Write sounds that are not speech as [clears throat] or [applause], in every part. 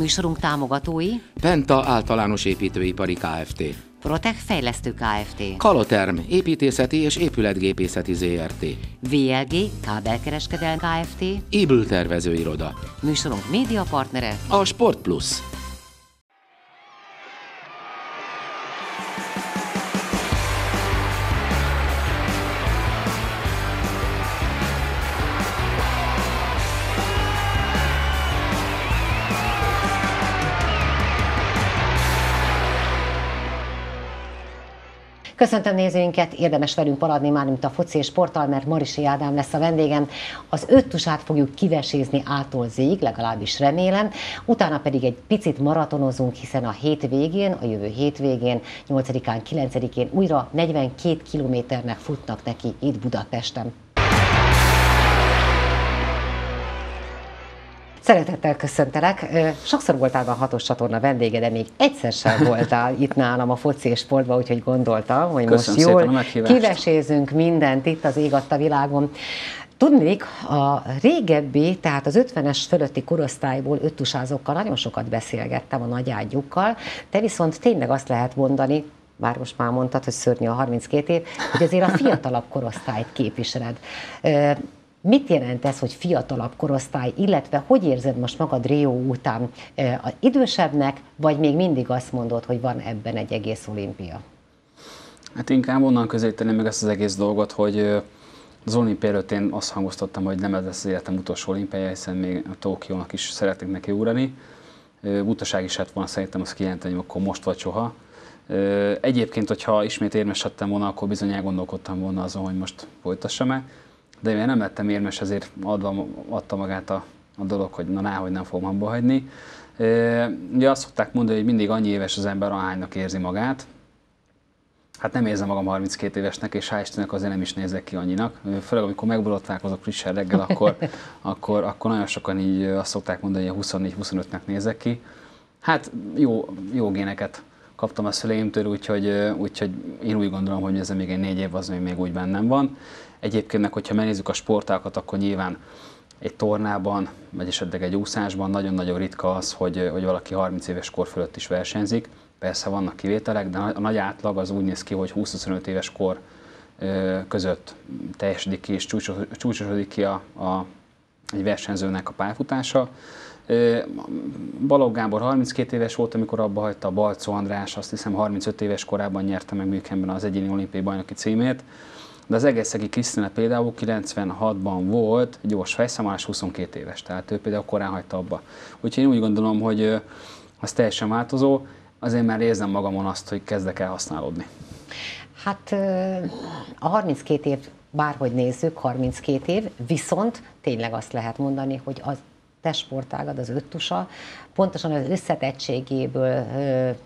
Műsorunk támogatói Penta általános építőipari Kft. Protech Fejlesztő Kft. Kaloterm építészeti és épületgépészeti ZRT. VLG Kábelkereskedelm Kft. Ibl tervezőiroda. Műsorunk média partnere A Sport Plus. Köszöntöm nézőinket, érdemes velünk maradni már, mint a foci és sporttal, mert Marisi Ádám lesz a vendégem. Az öt tusát fogjuk kivesézni ától zég, legalábbis remélem. Utána pedig egy picit maratonozunk, hiszen a hétvégén, a jövő hétvégén, 8-án, 9-én újra 42 kilométernek futnak neki itt Budapesten. Szeretettel köszöntelek. Sokszor voltál a hatos csatorna vendége, de még egyszer sem [laughs] voltál itt nálam a foci és sportban, úgyhogy gondoltam, hogy Köszönöm most jól kivesézünk mindent itt az ég a világon. Tudnék, a régebbi, tehát az 50-es fölötti korosztályból öttusázókkal nagyon sokat beszélgettem a nagyágyukkal, te viszont tényleg azt lehet mondani, bár most már mondtad, hogy szörnyű a 32 év, hogy azért a fiatalabb korosztályt képviseled. Mit jelent ez, hogy fiatalabb korosztály, illetve hogy érzed most magad Rio után az idősebbnek, vagy még mindig azt mondod, hogy van ebben egy egész olimpia? Hát inkább onnan közelíteni meg ezt az egész dolgot, hogy az olimpia előtt én azt hangoztattam, hogy nem ez lesz az életem utolsó olimpiája, hiszen még a Tokiónak is szeretnék neki ugrani. Butaság is lett volna szerintem azt kijelenteni, akkor most vagy soha. Egyébként, hogyha ismét érmes lettem volna, akkor bizony elgondolkodtam volna azon, hogy most folytassam-e de én nem lettem érmes, ezért adva, adta magát a, a dolog, hogy na hogy nem fogom abba hagyni. Ugye azt szokták mondani, hogy mindig annyi éves az ember, ahánynak érzi magát. Hát nem érzem magam 32 évesnek, és hál' Istennek azért nem is nézek ki annyinak. Főleg amikor megborotálkozok frissen reggel, akkor, [laughs] akkor, akkor nagyon sokan így azt szokták mondani, hogy 24-25-nek nézek ki. Hát jó, jó géneket kaptam a szüleimtől, úgyhogy, úgyhogy én úgy gondolom, hogy ez még egy négy év az még, még úgy bennem van. Egyébként meg, hogyha megnézzük a sportákat, akkor nyilván egy tornában, vagy esetleg egy úszásban nagyon-nagyon ritka az, hogy, hogy valaki 30 éves kor fölött is versenyzik. Persze vannak kivételek, de a nagy átlag az úgy néz ki, hogy 20-25 éves kor között teljesedik ki és csúcsosodik ki a, a, egy versenyzőnek a pályafutása. Balogh Gábor 32 éves volt, amikor abba hagyta, a Balcó András azt hiszem 35 éves korában nyerte meg Münchenben az egyéni olimpiai bajnoki címét. De az Egészegi Krisztina például 96-ban volt, gyors fejszámolás 22 éves, tehát ő például korán hagyta abba. Úgyhogy én úgy gondolom, hogy az teljesen változó, azért már érzem magamon azt, hogy kezdek el használódni. Hát a 32 év bárhogy nézzük, 32 év, viszont tényleg azt lehet mondani, hogy az te sportágad, az öttusa, pontosan az összetettségéből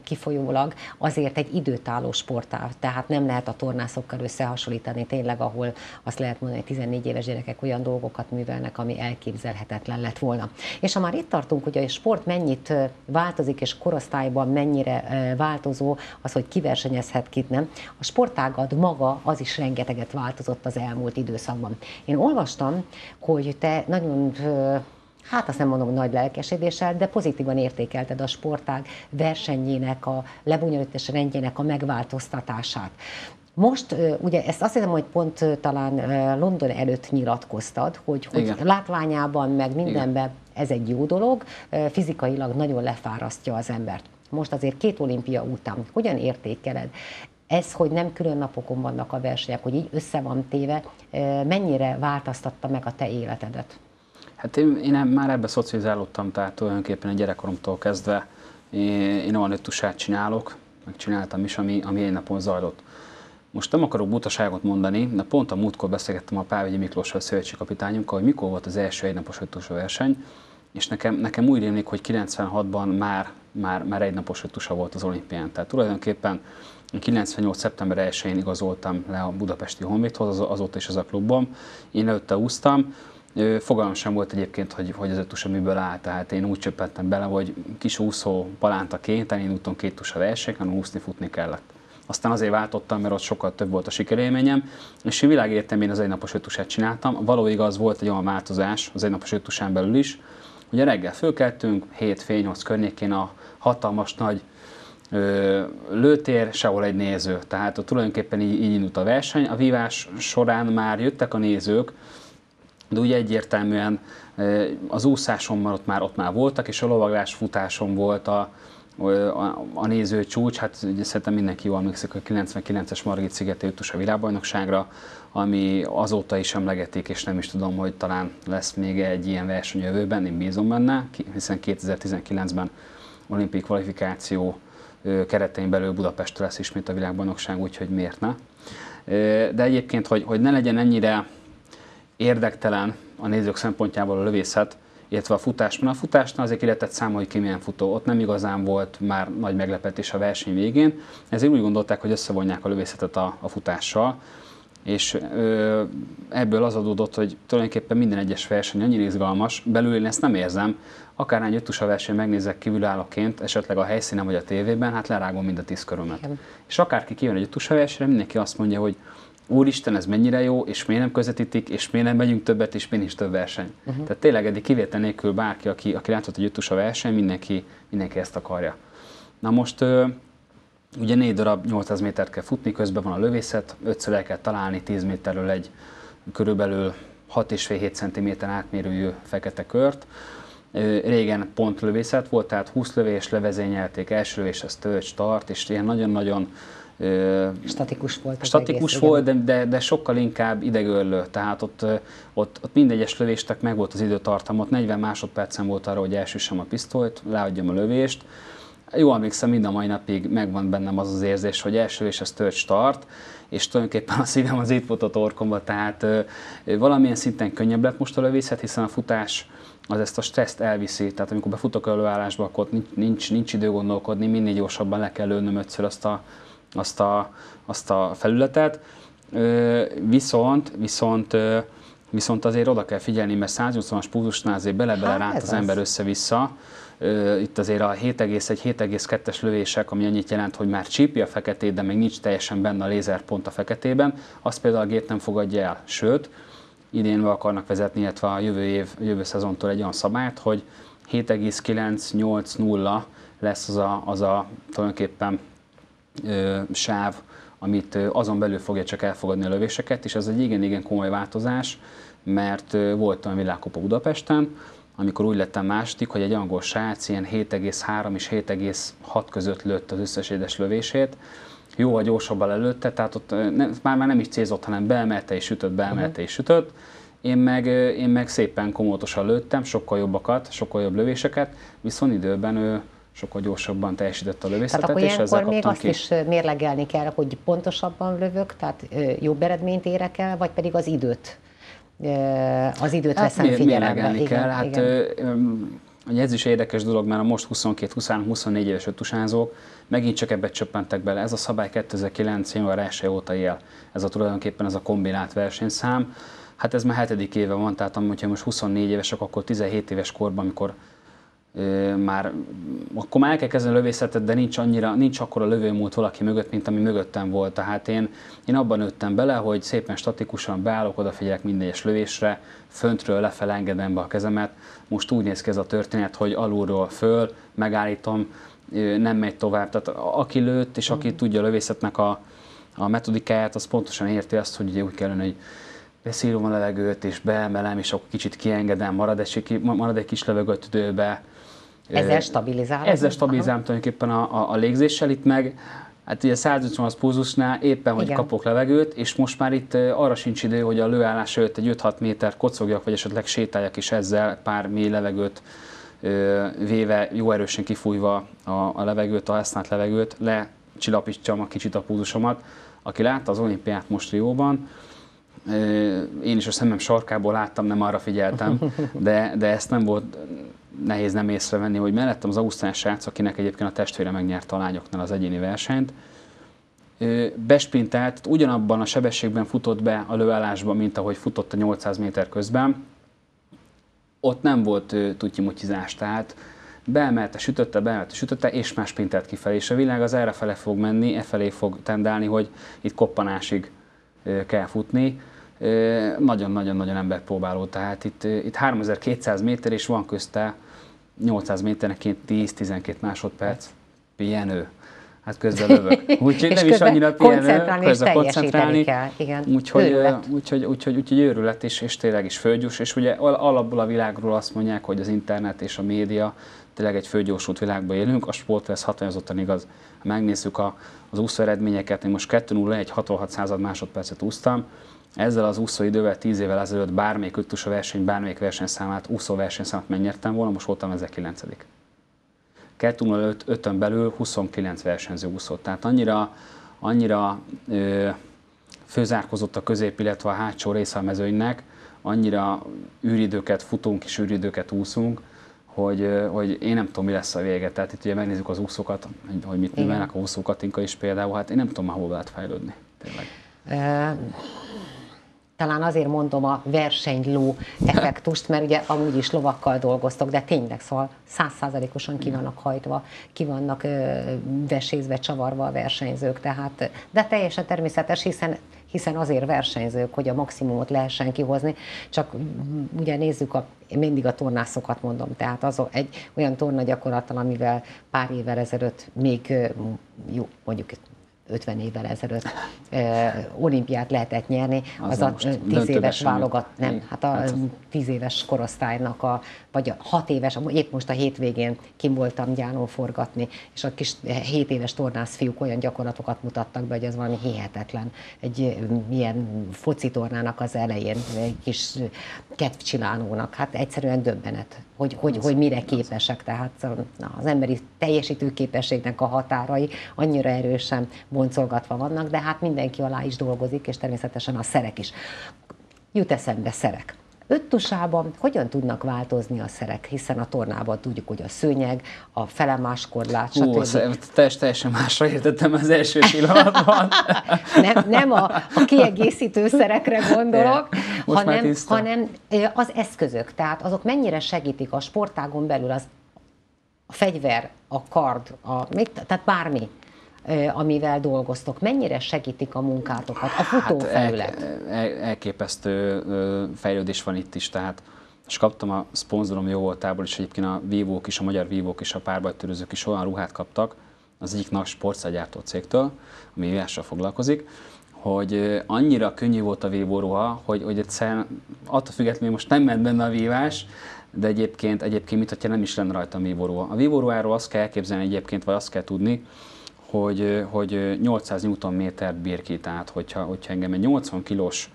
kifolyólag azért egy időtálló sportág, tehát nem lehet a tornászokkal összehasonlítani tényleg, ahol azt lehet mondani, hogy 14 éves gyerekek olyan dolgokat művelnek, ami elképzelhetetlen lett volna. És ha már itt tartunk, hogy a sport mennyit változik, és korosztályban mennyire változó, az, hogy kiversenyezhet, kit nem, a sportágad maga az is rengeteget változott az elmúlt időszakban. Én olvastam, hogy te nagyon hát azt nem mondom, hogy nagy lelkesedéssel, de pozitívan értékelted a sportág versenyének, a lebonyolítás rendjének a megváltoztatását. Most ugye ezt azt hiszem, hogy pont talán London előtt nyilatkoztad, hogy, hogy látványában, meg mindenben ez egy jó dolog, fizikailag nagyon lefárasztja az embert. Most azért két olimpia után hogyan értékeled ez, hogy nem külön napokon vannak a versenyek, hogy így össze van téve, mennyire változtatta meg a te életedet? Hát én, én már ebbe szocializálódtam, tehát tulajdonképpen egy gyerekkoromtól kezdve én olyan öttusát csinálok, meg csináltam is, ami, ami egy napon zajlott. Most nem akarok butaságot mondani, de pont a múltkor beszélgettem a Pávegyi Miklós szövetségkapitányunkkal, hogy mikor volt az első egynapos öttusa verseny, és nekem, nekem úgy rémlik, hogy 96-ban már, már, már egynapos öttusa volt az olimpián. Tehát tulajdonképpen 98. szeptember 1-én igazoltam le a budapesti Honvédhoz, az, azóta is ez a klubom. Én előtte úsztam, Fogalmam sem volt egyébként, hogy, hogy az ötusa miből áll, tehát én úgy csöppettem bele, hogy kis úszó palántaként, én úton két tusa hanem úszni, futni kellett. Aztán azért váltottam, mert ott sokkal több volt a sikerélményem, és a világ én az egynapos ötusát csináltam. Való igaz volt egy olyan változás az egynapos ötusán belül is, Ugye reggel fölkeltünk, 7 fél 8 környékén a hatalmas nagy ö, lőtér, sehol egy néző. Tehát ott tulajdonképpen így, így indult a verseny. A vívás során már jöttek a nézők, de ugye egyértelműen az úszáson ott már, ott már voltak, és a lovaglás futáson volt a, a, a néző csúcs, hát ugye szerintem mindenki jól emlékszik a 99-es Margit szigeti jutus a világbajnokságra, ami azóta is emlegetik, és nem is tudom, hogy talán lesz még egy ilyen verseny jövőben, én bízom benne, hiszen 2019-ben olimpiai kvalifikáció keretein belül Budapest lesz ismét a világbajnokság, úgyhogy miért ne. De egyébként, hogy, hogy ne legyen ennyire érdektelen a nézők szempontjából a lövészet, illetve a futás. Mert a futásnál azért ki lehetett számolni, ki milyen futó. Ott nem igazán volt már nagy meglepetés a verseny végén, ezért úgy gondolták, hogy összevonják a lövészetet a, a futással, és ö, ebből az adódott, hogy tulajdonképpen minden egyes verseny annyira izgalmas, belül én ezt nem érzem, akárhány öttusa verseny megnézek kívülállóként, esetleg a helyszínen vagy a tévében, hát lerágom mind a tíz körömet. Igen. És akárki kijön egy öttusa versenyre, mindenki azt mondja, hogy úristen, ez mennyire jó, és miért nem közvetítik, és miért nem megyünk többet, és miért is több verseny. Uh-huh. Tehát tényleg eddig kivétel nélkül bárki, aki, aki látott egy öttusa verseny, mindenki, mindenki ezt akarja. Na most ugye négy darab 800 métert kell futni, közben van a lövészet, ötször el kell találni 10 méterről egy körülbelül 6,5-7 cm átmérőjű fekete kört. Régen pont lövészet volt, tehát 20 lövés levezényelték, első lövés az tölcs, start, és ilyen nagyon-nagyon Statikus volt Statikus egész, volt, de, de, de sokkal inkább idegörlő. Tehát ott, ott, ott mindegyes lövéstek meg volt az időtartam, ott 40 másodpercen volt arra, hogy elsüssem a pisztolyt, leadjam a lövést. Jó emlékszem, mind a mai napig megvan bennem az az érzés, hogy első lövés az tört start, és tulajdonképpen a szívem az itt volt a torkomba, tehát valamilyen szinten könnyebb lett most a lövészet, hiszen a futás az ezt a stresszt elviszi, tehát amikor befutok előállásba, akkor nincs, nincs, nincs idő gondolkodni, minél gyorsabban le kell lőnöm ötször azt a, azt a, azt a felületet. Viszont, viszont, viszont azért oda kell figyelni, mert 180-as pulzusnál azért bele-bele hát az, ember össze-vissza. Itt azért a 7,1-7,2-es lövések, ami annyit jelent, hogy már csípi a feketét, de még nincs teljesen benne a lézerpont a feketében, azt például a gép nem fogadja el. Sőt, idén be akarnak vezetni, illetve a jövő év, jövő szezontól egy olyan szabályt, hogy 7,980 lesz az a, az a tulajdonképpen ö, sáv, amit azon belül fogja csak elfogadni a lövéseket, és ez egy igen-igen komoly változás, mert volt olyan világkupa Budapesten, amikor úgy lettem második, hogy egy angol srác ilyen 7,3 és 7,6 között lőtt az összes édes lövését, jóval gyorsabban előtte, tehát ott nem, már, már nem is célzott, hanem beemelte és sütött, beemelte uh-huh. és sütött. Én meg, én meg szépen komótosan lőttem, sokkal jobbakat, sokkal jobb lövéseket, viszont időben ő sokkal gyorsabban teljesített a lövészetet, tehát és ezzel még azt ki. is mérlegelni kell, hogy pontosabban lövök, tehát jobb eredményt érek el, vagy pedig az időt az időt hát veszem figyelembe. Igen, kell. Hát, igen. Ugye ez is érdekes dolog, mert a most 22-23-24 éves öttusázók megint csak ebbe csöppentek bele. Ez a szabály 2009. január 1 óta él. Ez a tulajdonképpen ez a kombinált versenyszám. Hát ez már hetedik éve van, tehát hogyha most 24 évesek, akkor 17 éves korban, amikor már akkor már el kell kezdeni a lövészetet, de nincs annyira, nincs akkor a lövőmúlt valaki mögött, mint ami mögöttem volt. Tehát én, én abban nőttem bele, hogy szépen statikusan beállok, odafigyelek minden egyes lövésre, föntről lefele engedem be a kezemet. Most úgy néz ki ez a történet, hogy alulról föl, megállítom, nem megy tovább. Tehát aki lőtt, és aki mm. tudja a lövészetnek a, a metodikáját, az pontosan érti azt, hogy ugye úgy kellene, hogy beszírom a levegőt, és beemelem, és akkor kicsit kiengedem, marad egy, marad egy kis levegőt időbe, ezzel stabilizálom? Ezzel stabilizálom tulajdonképpen a, a, a légzéssel itt meg. Hát ugye 180 pulzusnál éppen, hogy Igen. kapok levegőt, és most már itt arra sincs idő, hogy a lőállás előtt egy 5-6 méter kocogjak, vagy esetleg sétáljak is ezzel pár mély levegőt véve, jó erősen kifújva a, a levegőt, a használt levegőt, lecsillapítsam a kicsit a pulzusomat. Aki látta az olimpiát most Rióban, én is a szemem sarkából láttam, nem arra figyeltem, de, de ezt nem volt nehéz nem észrevenni, hogy mellettem az ausztrál srác, akinek egyébként a testvére megnyerte a lányoknál az egyéni versenyt, besprintelt, ugyanabban a sebességben futott be a lőállásba, mint ahogy futott a 800 méter közben. Ott nem volt tutyimutyizás, tehát beemelte, sütötte, beemelte, sütötte, és más sprintelt kifelé. És a világ az erre fele fog menni, e felé fog tendálni, hogy itt koppanásig kell futni nagyon-nagyon-nagyon emberpróbáló, tehát itt, itt 3200 méter és van közte 800 méterenként 10-12 másodperc pihenő. Hát közben lövök. [laughs] Úgyhogy nem is annyira pihenő, koncentrálni közben koncentrálni. Kell. Igen. Úgyhogy, őrület. úgyhogy, úgyhogy, úgyhogy őrület is, és tényleg is földgyús. És ugye alapból a világról azt mondják, hogy az internet és a média tényleg egy földgyorsult világban élünk, a sport ez hatványozottan igaz. Ha megnézzük a, az úszó eredményeket, én most 2-0-1 66 század másodpercet úsztam, ezzel az úszó idővel 10 évvel ezelőtt bármelyik öttusa verseny, bármelyik versenyszámát, úszó versenyszámát megnyertem volna, most voltam ezek 9 2.05-ön belül 29 versenyző úszott. Tehát annyira, annyira ö, főzárkozott a közép, illetve a hátsó része a mezőnynek, annyira űridőket futunk és űridőket úszunk, hogy, hogy én nem tudom, mi lesz a vége. Tehát itt ugye megnézzük az úszókat, hogy mit művelnek a úszókat, is például, hát én nem tudom már hol lehet fejlődni. Tényleg talán azért mondom a versenyló effektust, mert ugye amúgy is lovakkal dolgoztok, de tényleg szóval százszázalékosan ki vannak hajtva, ki vannak ö, vesézve, csavarva a versenyzők, tehát, de teljesen természetes, hiszen hiszen azért versenyzők, hogy a maximumot lehessen kihozni, csak ugye nézzük, a, én mindig a tornászokat mondom, tehát az egy olyan torna gyakorlattal, amivel pár évvel ezelőtt még jó, mondjuk 50 évvel ezelőtt eh, olimpiát lehetett nyerni, az, az a 10 éves válogat, nem, hát a hát 10 éves korosztálynak, a, vagy a 6 éves, épp most a hétvégén kim voltam gyánon forgatni, és a kis 7 éves tornász fiúk olyan gyakorlatokat mutattak be, hogy ez valami hihetetlen. Egy milyen foci tornának az elején, egy kis kedvcsilánónak, hát egyszerűen döbbenet, hogy, hogy, hogy mire képesek, tehát na, az emberi teljesítő képességnek a határai annyira erősen boncolgatva vannak, de hát mindenki alá is dolgozik, és természetesen a szerek is. Jut eszembe szerek. Öttusában hogyan tudnak változni a szerek, hiszen a tornában tudjuk, hogy a szőnyeg, a felemás korlát, stb. Ó, teljes, teljesen másra értettem az első pillanatban. [laughs] nem, nem a, a kiegészítő szerekre gondolok, hanem, hanem az eszközök. Tehát azok mennyire segítik a sportágon belül az a fegyver, a kard, a, tehát bármi amivel dolgoztok, mennyire segítik a munkátokat, a futófelület? Hát el, el, elképesztő fejlődés van itt is, tehát és kaptam a szponzorom jó voltából, és egyébként a vívók is, a magyar vívók és a párbajtörőzők is olyan ruhát kaptak az egyik nagy sportszergyártó cégtől, ami vívással foglalkozik, hogy annyira könnyű volt a vívóruha, hogy, hogy egyszerűen attól függetlenül most nem ment benne a vívás, de egyébként, egyébként mit, hogyha nem is lenne rajta a vívóruha. A vívóruháról azt kell elképzelni egyébként, vagy azt kell tudni, hogy, hogy 800 Nm bír ki, tehát hogyha, hogyha engem egy 80 kilós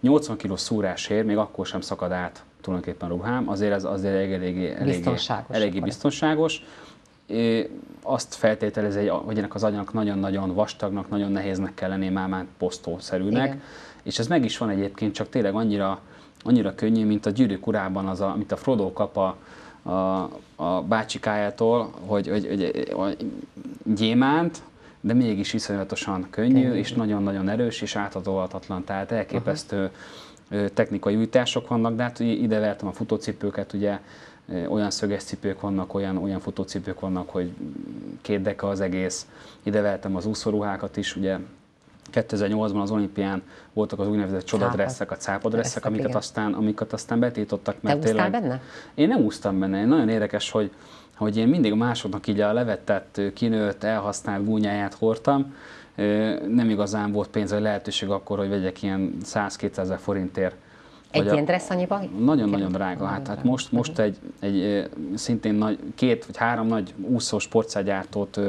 80 kilós szúrás ér, még akkor sem szakad át tulajdonképpen ruhám, azért ez azért eléggé, eléggé biztonságos. Eléggé biztonságos. É, azt feltételezi, hogy ennek az agynak nagyon-nagyon vastagnak, nagyon nehéznek kell lenni, már már posztószerűnek. Igen. És ez meg is van egyébként, csak tényleg annyira, annyira könnyű, mint a gyűrűk urában, az a, amit a Frodo kap a, a, a bácsikájától, hogy, hogy, hogy, hogy gyémánt, de mégis iszonyatosan könnyű, könnyű. és nagyon-nagyon erős, és átadóhatatlan, tehát elképesztő uh-huh. technikai újítások vannak, de hát ide vertem a futócipőket, ugye olyan szöges cipők vannak, olyan, olyan futócipők vannak, hogy két deka az egész. Ide vertem az úszóruhákat is, ugye 2008-ban az olimpián voltak az úgynevezett csodadresszek, a cápadresszek, amiket aztán, amiket aztán betiltottak. Mert Te tényleg, benne? Én nem úsztam benne. Nagyon érdekes, hogy, hogy én mindig a másoknak így a levetett, kinőtt, elhasznált gúnyáját hordtam. Nem igazán volt pénz, vagy lehetőség akkor, hogy vegyek ilyen 100-200 ezer forintért egy ilyen dressz annyiban? Nagyon-nagyon drága. Hát, hát most, most egy, egy szintén nagy, két vagy három nagy úszó sportszergyártót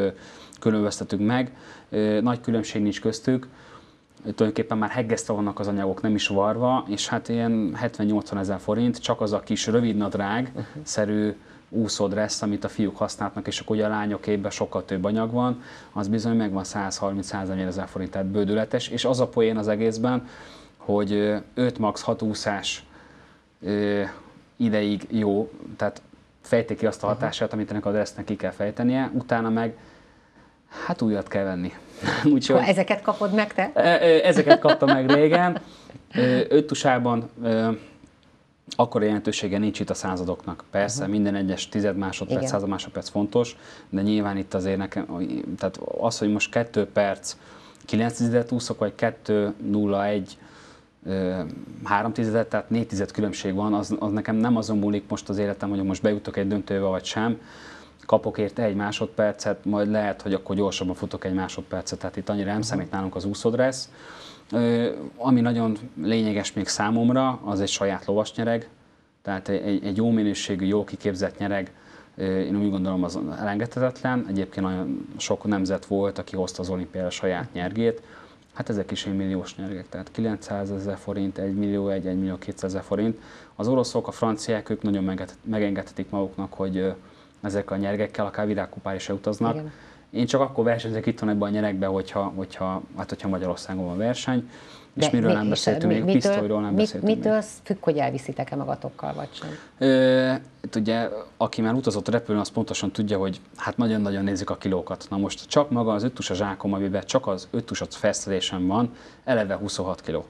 különböztetünk meg, nagy különbség nincs köztük, tulajdonképpen már heggesztve vannak az anyagok, nem is varva, és hát ilyen 70-80 ezer forint, csak az a kis rövidnadrág-szerű úszódressz, amit a fiúk használnak, és akkor ugye a lányok évben sokkal több anyag van, az bizony megvan 130-140 ezer forint, tehát bődületes, és az a poén az egészben, hogy 5 max 6 úszás ideig jó, tehát fejtik ki azt a hatását, amit ennek a dressznek ki kell fejtenie, utána meg Hát újat kell venni. [laughs] Úgyhogy, ezeket kapod meg te? Ezeket kaptam meg régen. Öttusában akkor jelentősége nincs itt a századoknak. Persze, uh-huh. minden egyes tized másodperc, Igen. század másodperc fontos, de nyilván itt azért nekem, tehát az, hogy most kettő perc 9 tizedet úszok, vagy 2-0-1 3 tizedet, tehát 4 tized különbség van, az, az nekem nem azon múlik most az életem, hogy most bejutok egy döntőbe vagy sem, kapok érte egy másodpercet, majd lehet, hogy akkor gyorsabban futok egy másodpercet, tehát itt annyira nem számít nálunk az úszodresz. Ami nagyon lényeges még számomra, az egy saját lovasnyereg, tehát egy, egy jó minőségű, jó kiképzett nyereg, én úgy gondolom az elengedhetetlen. Egyébként nagyon sok nemzet volt, aki hozta az olimpiára saját nyergét. Hát ezek is egy milliós nyergek, tehát 900 ezer forint, 1 millió, 1, 1 millió 200 ezer forint. Az oroszok, a franciák, ők nagyon megengedhetik maguknak, hogy ezek a nyergekkel akár virágkupára is utaznak. Igen. Én csak akkor versenyzek itt van ebben a nyerekbe, hogyha, hogyha, hát hogyha Magyarországon van verseny. És De miről mi, nem beszéltünk még, mitől, pisztolyról nem mit, beszéltünk Mitől még. függ, hogy elviszitek-e magatokkal, vagy sem? Ö, ugye, aki már utazott repülőn, az pontosan tudja, hogy hát nagyon-nagyon nézik a kilókat. Na most csak maga az öttus a zsákom, amiben csak az öttus fesztelésem van, eleve 26 kiló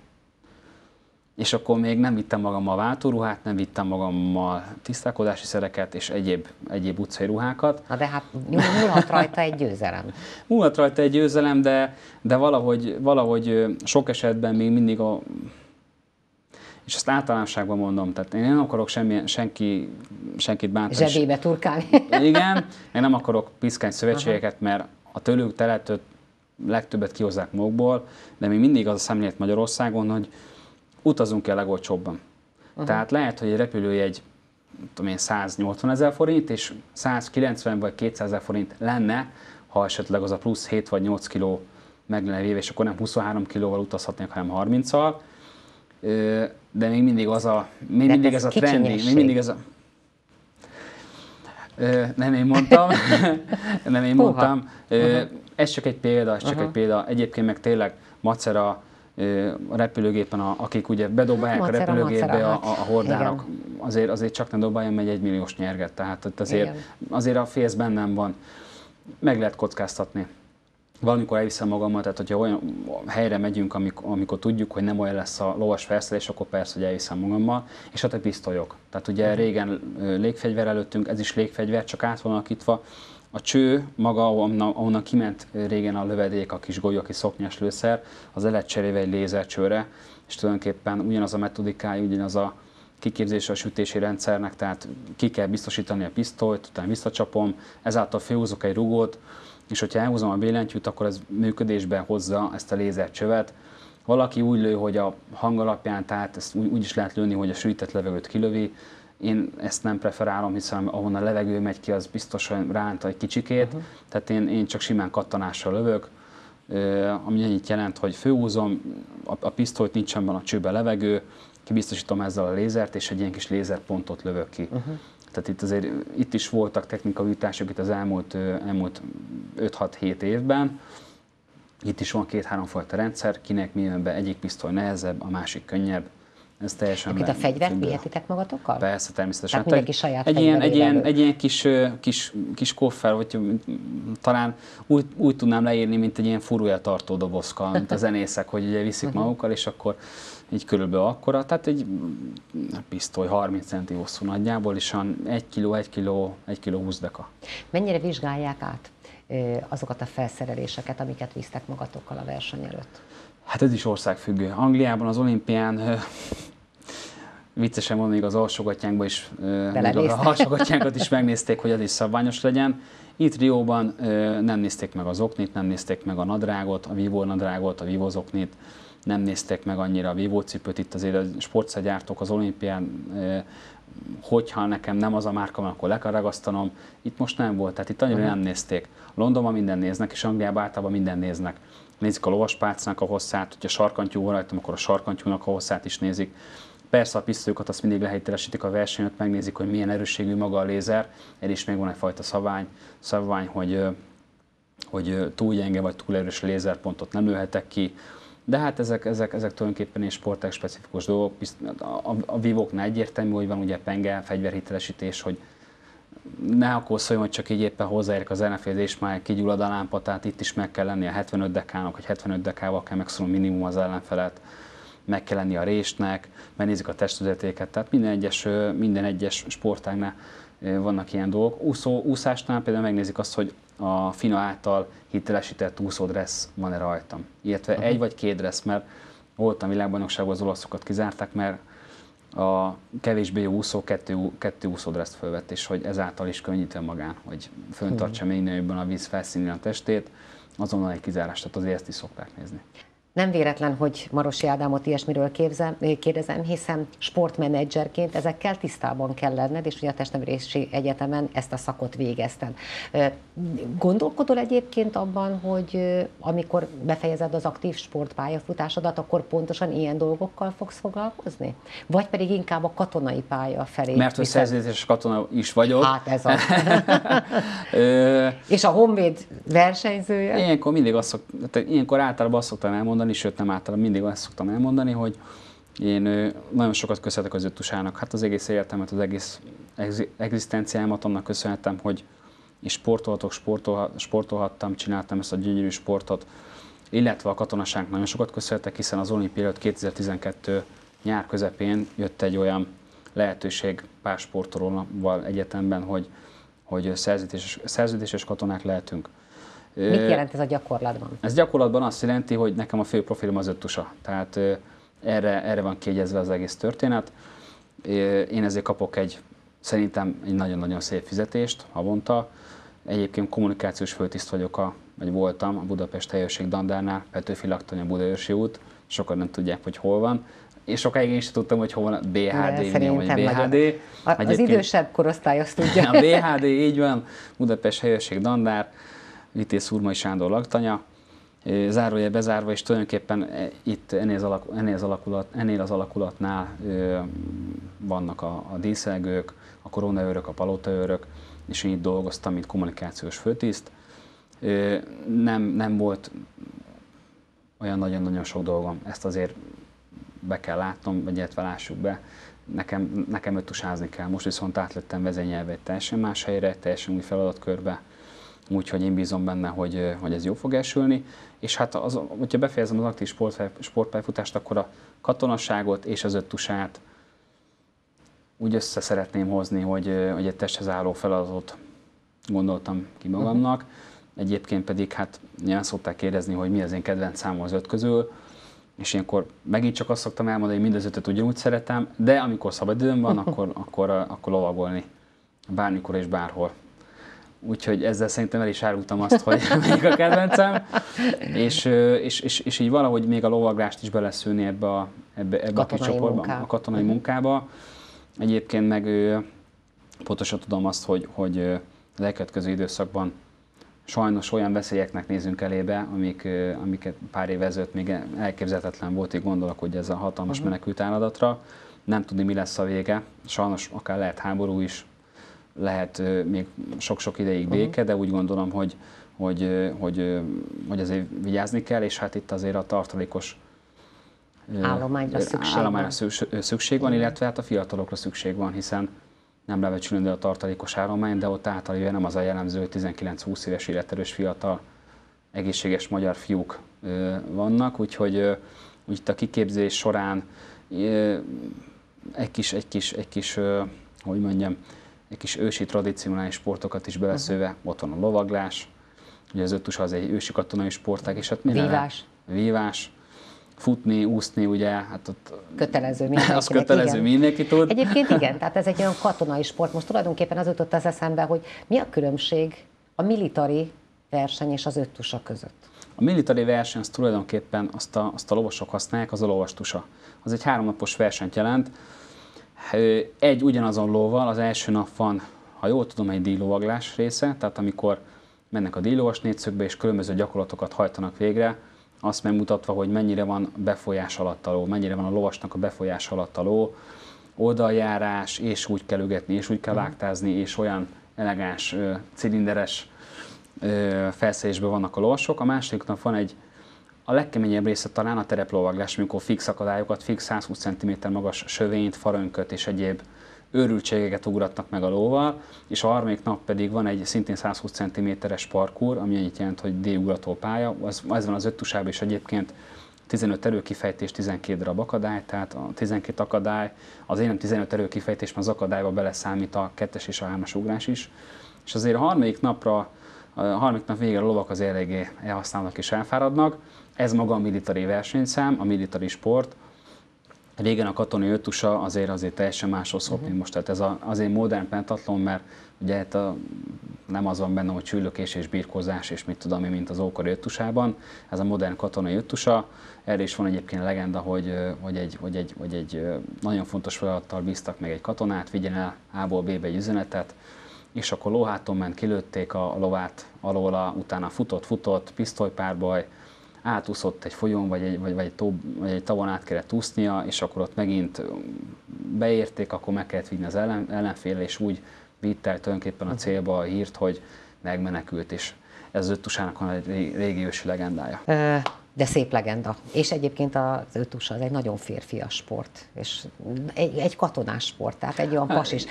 és akkor még nem vittem magammal váltóruhát, nem vittem magammal tisztálkodási szereket és egyéb, egyéb utcai ruhákat. Na de hát múlhat rajta egy győzelem. [laughs] múlhat rajta egy győzelem, de, de valahogy, valahogy sok esetben még mindig a és ezt általánosságban mondom, tehát én nem akarok semmi, senki, senkit bántani. Zsebébe turkálni. [laughs] Igen, én nem akarok piszkány szövetségeket, mert a tőlük teletőt legtöbbet kihozzák magukból, de még mindig az a szemlélet Magyarországon, hogy utazunk el legolcsóbban. Uh-huh. Tehát lehet, hogy egy repülőjegy tudom én, 180 ezer forint, és 190 vagy 200 ezer forint lenne, ha esetleg az a plusz 7 vagy 8 kiló meg lenne véve, és akkor nem 23 kilóval utazhatnék, hanem 30-al. De még mindig az a, még mindig ez, ez a trendi, még mindig ez a, nem én mondtam, [laughs] nem én mondtam. Uh-huh. Ez csak egy példa, ez csak uh-huh. egy példa. Egyébként meg tényleg Macera a repülőgépen, a, akik ugye bedobálják macera, a repülőgépbe macera, a, a, hordának, azért, azért csak ne dobáljon meg egy milliós nyerget, tehát azért, azért a fész bennem van. Meg lehet kockáztatni. Valamikor elviszem magammal, tehát hogyha olyan helyre megyünk, amikor, amikor tudjuk, hogy nem olyan lesz a lovas felszerelés, akkor persze, hogy elviszem magammal, és hát a pisztolyok. Tehát ugye uh-huh. régen légfegyver előttünk, ez is légfegyver, csak át van alakítva, a cső maga, ahonnan, ahonnan kiment régen a lövedék, a kis golyó, a kis szoknyás lőszer, az el cserélve egy lézercsőre, és tulajdonképpen ugyanaz a metodikája, ugyanaz a kiképzése a sütési rendszernek, tehát ki kell biztosítani a pisztolyt, utána visszacsapom, ezáltal felhúzok egy rugót, és hogyha elhúzom a billentyűt, akkor ez működésben hozza ezt a lézercsövet. Valaki úgy lő, hogy a hang alapján, tehát ezt úgy, úgy is lehet lőni, hogy a sűrített levegőt kilövi, én ezt nem preferálom, hiszen ahon a levegő megy ki, az biztosan ránt egy kicsikét, uh-huh. tehát én, én csak simán kattanással lövök, ami annyit jelent, hogy főhúzom, a, a pisztolyt nincsen benne a csőbe levegő, kibiztosítom ezzel a lézert, és egy ilyen kis lézerpontot lövök ki. Uh-huh. Tehát itt azért itt is voltak technikai jutások itt az elmúlt, elmúlt 5-6-7 évben. Itt is van két-három fajta rendszer, kinek milyen be egyik pisztoly nehezebb, a másik könnyebb. Ez teljesen Itt a fegyvert vihetitek magatokkal? Persze, természetesen. Tehát mindenki saját egy ilyen, egy, ilyen, egy ilyen kis, kis, kis koffer, vagy talán úgy, úgy tudnám leírni, mint egy ilyen furúja tartó dobozka, mint a [laughs] zenészek, hogy ugye viszik magukkal, és akkor így körülbelül akkora, tehát egy pisztoly 30 centi hosszú nagyjából, és 1 kg, 1 kg, 1 kg 20 deka. Mennyire vizsgálják át azokat a felszereléseket, amiket visztek magatokkal a verseny előtt? Hát ez is országfüggő. Angliában az olimpián viccesen van még az alsógatjánkban is, a alsógatjánkat is megnézték, hogy ez is szabványos legyen. Itt Rióban nem nézték meg az oknit, nem nézték meg a nadrágot, a vívó nadrágot, a vívó oknit, nem nézték meg annyira a vívó cipőt. Itt azért a sportszergyártók az olimpián, hogyha nekem nem az a márka, akkor le kell ragasztanom. Itt most nem volt, tehát itt annyira uh-huh. nem nézték. Londonban minden néznek, és Angliában általában minden néznek nézik a lovaspálcnak a hosszát, hogyha sarkantyú van rajtam, akkor a sarkantyúnak a hosszát is nézik. Persze a pisztolyokat azt mindig lehelytelesítik a versenyt, megnézik, hogy milyen erősségű maga a lézer, erre is még van egyfajta szabvány, szabvány hogy, hogy túl gyenge vagy túl erős lézerpontot nem lőhetek ki, de hát ezek, ezek, ezek tulajdonképpen is sportág specifikus dolgok. A, a, a vívóknál egyértelmű, hogy van ugye penge, fegyverhitelesítés, hogy ne akkor szóljon, hogy csak így éppen hozzáérek az ellenfélzés, már kigyullad a lámpa, tehát itt is meg kell lenni a 75 dekának, hogy 75 dekával kell megszólni minimum az ellenfelet, meg kell lenni a résnek, megnézik a testvezetéket, tehát minden egyes, minden egyes sportágnál vannak ilyen dolgok. Úszó, úszásnál például megnézik azt, hogy a FINA által hitelesített úszódressz van-e rajtam. Illetve uh-huh. egy vagy két dressz, mert voltam világbajnokságban, az olaszokat kizárták, mert a kevésbé jó úszó kettő, kettő úszódreszt fölvett, és hogy ezáltal is könnyítve magán, hogy föntartsa uh-huh. még a víz felszínén a testét, azonnal egy kizárás, tehát azért ezt is szokták nézni. Nem véletlen, hogy Marosi Ádámot ilyesmiről képzem, kérdezem, hiszen sportmenedzserként ezekkel tisztában kell lenned, és ugye a Testnevelési Egyetemen ezt a szakot végezted. Gondolkodol egyébként abban, hogy amikor befejezed az aktív sportpályafutásodat, akkor pontosan ilyen dolgokkal fogsz foglalkozni? Vagy pedig inkább a katonai pálya felé? Mert hogy szerződéses katona is vagyok. Hát ez az. [laughs] és a Honvéd versenyzője? Ilyenkor mindig azt szok, ilyenkor általában azt szoktam elmondani, elmondani, sőt nem általában mindig azt szoktam elmondani, hogy én nagyon sokat köszönhetek az öttusának. Hát az egész életemet, az egész egzisztenciámat annak köszönhetem, hogy és sportolhatok, sportol, sportolhattam, csináltam ezt a gyönyörű sportot, illetve a katonaságnak nagyon sokat köszönhetek, hiszen az olimpia előtt 2012 nyár közepén jött egy olyan lehetőség pár sportolóval egyetemben, hogy, hogy szerződéses, szerződéses katonák lehetünk. Mit jelent ez a gyakorlatban? Ez gyakorlatban azt jelenti, hogy nekem a fő profilom az öttusa. Tehát erre, erre van kiegyezve az egész történet. Én ezért kapok egy, szerintem egy nagyon-nagyon szép fizetést havonta. Egyébként kommunikációs főtiszt vagyok, a, vagy voltam a Budapest helyőrség Dandárnál, Petőfi Laktanya Budaörsi út. Sokan nem tudják, hogy hol van. És sokáig én sem tudtam, hogy hol van a BHD, mi vagy BHD. Az idősebb korosztály azt tudja. [laughs] A BHD, így van, Budapest helyőrség Dandár Vitéz Urmai Sándor laktanya, zárója bezárva, és tulajdonképpen e, itt ennél az, alak, ennél az, alakulat, ennél az alakulatnál vannak a, a díszelgők, a koronaőrök, a palotaőrök, és én itt dolgoztam, mint kommunikációs főtiszt. Nem, nem volt olyan nagyon-nagyon sok dolgom, ezt azért be kell látnom, vagy illetve lássuk be. Nekem, nekem ötusázni kell. Most viszont átlettem vezényelve egy teljesen más helyre, teljesen új feladatkörbe, úgyhogy én bízom benne, hogy, hogy ez jó fog esülni. És hát, az, hogyha befejezem az aktív sport, sportpályafutást, akkor a katonaságot és az öttusát úgy össze szeretném hozni, hogy, hogy egy testhez álló feladatot gondoltam ki magamnak. Egyébként pedig hát nyilván szokták kérdezni, hogy mi az én kedvenc számom az öt közül, és ilyenkor megint csak azt szoktam elmondani, hogy mind az ötöt ugyanúgy szeretem, de amikor szabadidőm van, [laughs] akkor, akkor, akkor lovagolni bármikor és bárhol úgyhogy ezzel szerintem el is árultam azt, hogy [laughs] még a kedvencem, és, és, és, és, így valahogy még a lovaglást is beleszülni ebbe a, ebbe, ebbe a kis csoportba, a katonai uh-huh. munkába. Egyébként meg pontosan tudom azt, hogy, hogy az elkövetkező időszakban sajnos olyan veszélyeknek nézünk elébe, amik, amiket pár év ezelőtt még elképzelhetetlen volt, így gondolok, hogy ez a hatalmas uh-huh. menekült áldatra. Nem tudni, mi lesz a vége. Sajnos akár lehet háború is, lehet még sok-sok ideig béke, de úgy gondolom, hogy, hogy, hogy, hogy azért vigyázni kell, és hát itt azért a tartalékos állományra szükség állományra van. szükség van, illetve hát a fiatalokra szükség van, hiszen nem lebecsülendő a tartalékos állomány, de ott általában nem az a jellemző, hogy 19-20 éves életerős fiatal egészséges magyar fiúk vannak, úgyhogy úgy itt a kiképzés során egy kis, egy kis, egy kis hogy mondjam, egy kis ősi tradicionális sportokat is beleszőve, uh-huh. ott van a lovaglás, ugye az öttus az egy ősi katonai sportág, és hát minden Vívás. Vívás, futni, úszni, ugye, hát ott... Kötelező [laughs] mindenki. az kötelező, igen. mindenki tud. Egyébként igen, [laughs] tehát ez egy olyan katonai sport. Most tulajdonképpen az jutott az eszembe, hogy mi a különbség a militari verseny és az öttusa között? A militari verseny az tulajdonképpen azt a, azt a lovasok használják, az a lovastusa. Az egy háromnapos versenyt jelent, egy ugyanazon lóval, az első nap van, ha jól tudom, egy díjlóvaglás része, tehát amikor mennek a díjlovas négyszögbe és különböző gyakorlatokat hajtanak végre, azt megmutatva, hogy mennyire van befolyás alatt a ló, mennyire van a lovasnak a befolyás alatt a ló, oldaljárás, és úgy kell ügetni, és úgy kell mhm. vágtázni, és olyan elegáns, cilinderes felszerelésben vannak a lovasok. A második nap van egy a legkeményebb része talán a tereplovaglás, amikor fix akadályokat, fix 120 cm magas sövényt, farönköt és egyéb őrültségeket ugratnak meg a lóval, és a harmadik nap pedig van egy szintén 120 cm-es parkour, ami annyit jelent, hogy D-ugrató pálya, az, az van az öttusában, és egyébként 15 erőkifejtés, 12 darab akadály, tehát a 12 akadály, az én nem 15 erőkifejtés, mert az akadályba beleszámít a kettes és a hármas ugrás is. És azért a harmadik napra, a harmadik nap végére a lovak az eléggé elhasználnak és elfáradnak. Ez maga a militári versenyszám, a militári sport, Régen a katonai ötusa azért azért teljesen másról szólt, uh-huh. most. Tehát ez a, azért modern pentatlon, mert ugye hát a, nem az van benne, hogy csüllökés és birkózás és mit tudom én, mint az ókori öttusában. Ez a modern katonai öttusa. Erre is van egyébként legenda, hogy, hogy, egy, hogy, egy, hogy egy nagyon fontos feladattal bíztak meg egy katonát, vigyen el A-ból B-be egy üzenetet, és akkor lóháton ment, kilőtték a lovát alóla, utána futott, futott, pisztolypárbaj, átúszott egy folyón, vagy egy, vagy, vagy, egy tó, vagy egy tavon át kellett úsznia, és akkor ott megint beérték, akkor meg kellett vinni az ellen, ellenfél, és úgy vitte el tulajdonképpen a mhm. célba a hírt, hogy megmenekült, és ez öttusának van egy régi ősi legendája de szép legenda. És egyébként az ötus az egy nagyon férfias sport, és egy, egy katonás sport, tehát egy olyan pas is.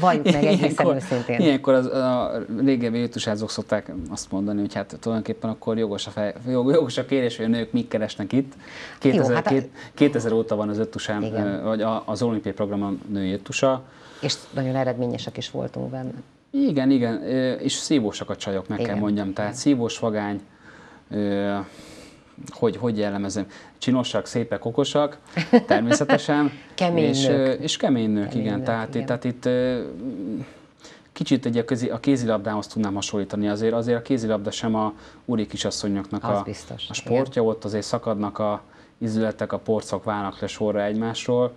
Valljuk meg [laughs] egészen ilyenkor, őszintén. Ilyenkor az, a régebbi ötusázók szokták azt mondani, hogy hát tulajdonképpen akkor jogos a, fej, jogos a kérés, hogy a nők mit keresnek itt. 2000, Jó, hát a... 2000 óta van az ötusán, Igen. vagy az olimpiai programon női ötusa. És nagyon eredményesek is voltunk benne. Igen, igen, és szívósak a csajok, meg igen. kell mondjam. Tehát szívós, vagány, hogy, hogy jellemezem, csinosak, szépek, okosak, [laughs] természetesen. kemény és, nők. És kemény nők, kemény igen. Nők, tehát, igen. tehát itt kicsit egy a, közi, a kézilabdához tudnám hasonlítani. Azért, azért a kézilabda sem a úri kisasszonyoknak a, biztos, a sportja, igen. ott azért szakadnak a izületek, a porcok válnak le sorra egymásról.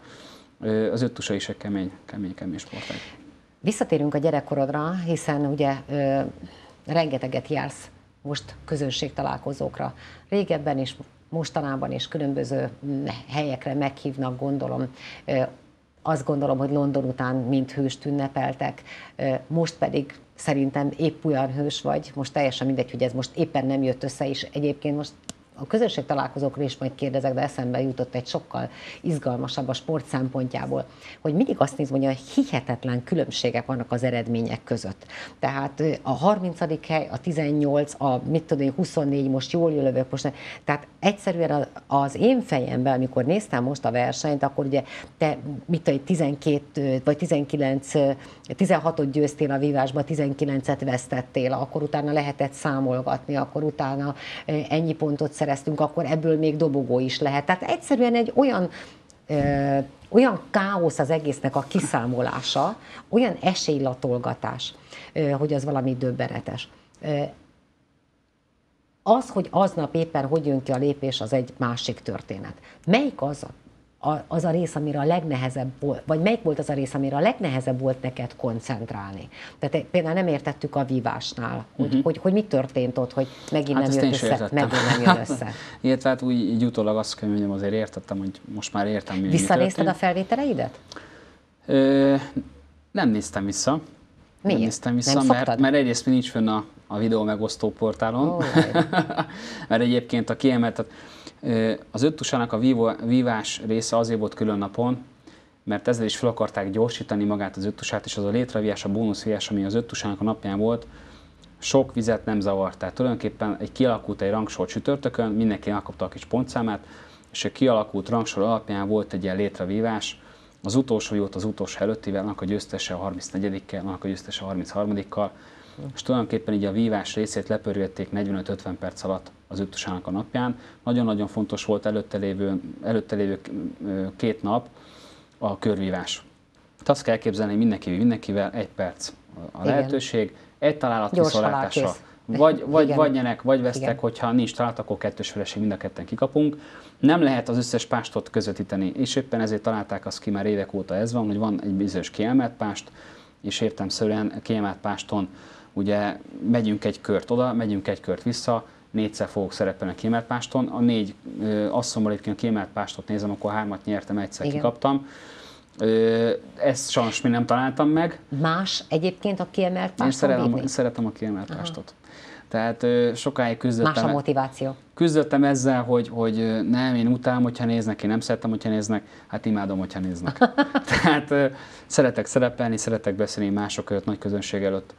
Az öttusa is egy kemény, kemény, kemény sportág. Visszatérünk a gyerekkorodra, hiszen ugye ö, rengeteget jársz most közönségtalálkozókra. Régebben is, mostanában is különböző helyekre meghívnak, gondolom, azt gondolom, hogy London után mint hőst ünnepeltek, most pedig szerintem épp olyan hős vagy, most teljesen mindegy, hogy ez most éppen nem jött össze, és egyébként most a közösség találkozókról is majd kérdezek, de eszembe jutott egy sokkal izgalmasabb a sport szempontjából, hogy mindig azt nézem, hogy a hihetetlen különbségek vannak az eredmények között. Tehát a 30. hely, a 18, a mit tudom, 24, most jól jövök most. Tehát egyszerűen az én fejemben, amikor néztem most a versenyt, akkor ugye te mit tudom, 12 vagy 19, 16-ot győztél a vívásba, 19-et vesztettél, akkor utána lehetett számolgatni, akkor utána ennyi pontot szereztünk, akkor ebből még dobogó is lehet. Tehát egyszerűen egy olyan ö, olyan káosz az egésznek a kiszámolása, olyan esélylatolgatás, ö, hogy az valami döbbenetes. Ö, az, hogy aznap éppen hogy jön ki a lépés, az egy másik történet. Melyik az az a rész, amire a legnehezebb volt, vagy melyik volt az a rész, amire a legnehezebb volt neked koncentrálni? Tehát például nem értettük a vívásnál, hogy, uh-huh. hogy, hogy mi történt ott, hogy megint hát nem jött össze, megint nem jön össze. Illetve hát úgy így utólag azt kell mondjam, azért értettem, hogy most már értem, mi Visszanézted a felvételeidet? Ö, nem néztem vissza. Miért? Nem néztem vissza, nem mert, mert egyrészt mi nincs fönn a, a videó megosztó portálon, oh, [laughs] mert egyébként a kiemelt, tehát az öttusának a vívás része azért volt külön napon, mert ezzel is fel akarták gyorsítani magát az öttusát, és az a létrevívás, a bónuszvívás, ami az öttusának a napján volt, sok vizet nem zavart. Tehát tulajdonképpen egy kialakult egy rangsor csütörtökön, mindenki elkapta a kis pontszámát, és a kialakult rangsor alapján volt egy ilyen létrevívás, az utolsó jót az utolsó előttivel, annak a győztese a 34-kel, annak a győztese a 33-kal, és tulajdonképpen így a vívás részét lepörgették 45-50 perc alatt az öttusának a napján. Nagyon-nagyon fontos volt előtte lévő, előtte lévő két nap a körvívás. Tehát azt kell képzelni, mindenki mindenkivel egy perc a Igen. lehetőség, egy találat kiszoláltása. Vagy, [laughs] vagy, vagy nyenek, vagy vesztek, Igen. hogyha nincs találat, akkor kettős feleség mind a ketten kikapunk. Nem lehet az összes pástot közvetíteni, és éppen ezért találták azt ki, már évek óta ez van, hogy van egy bizonyos kiemelt pást, és értemszerűen kiemelt páston ugye megyünk egy kört oda, megyünk egy kört vissza, négyszer fogok szerepelni a kiemelt páston. A négy asszommal egyébként a kiemelt pástot nézem, akkor hármat nyertem, egyszer Igen. kikaptam. Ezt sajnos még nem találtam meg. Más egyébként a kiemelt páston Én szeretem, én szeretem a kiemelt Aha. pástot. Tehát sokáig küzdöttem. Más a motiváció. Küzdöttem ezzel, hogy, hogy nem, én utálom, hogyha néznek, én nem szeretem, hogyha néznek, hát imádom, hogyha néznek. [laughs] Tehát szeretek szerepelni, szeretek beszélni mások előtt, nagy közönség előtt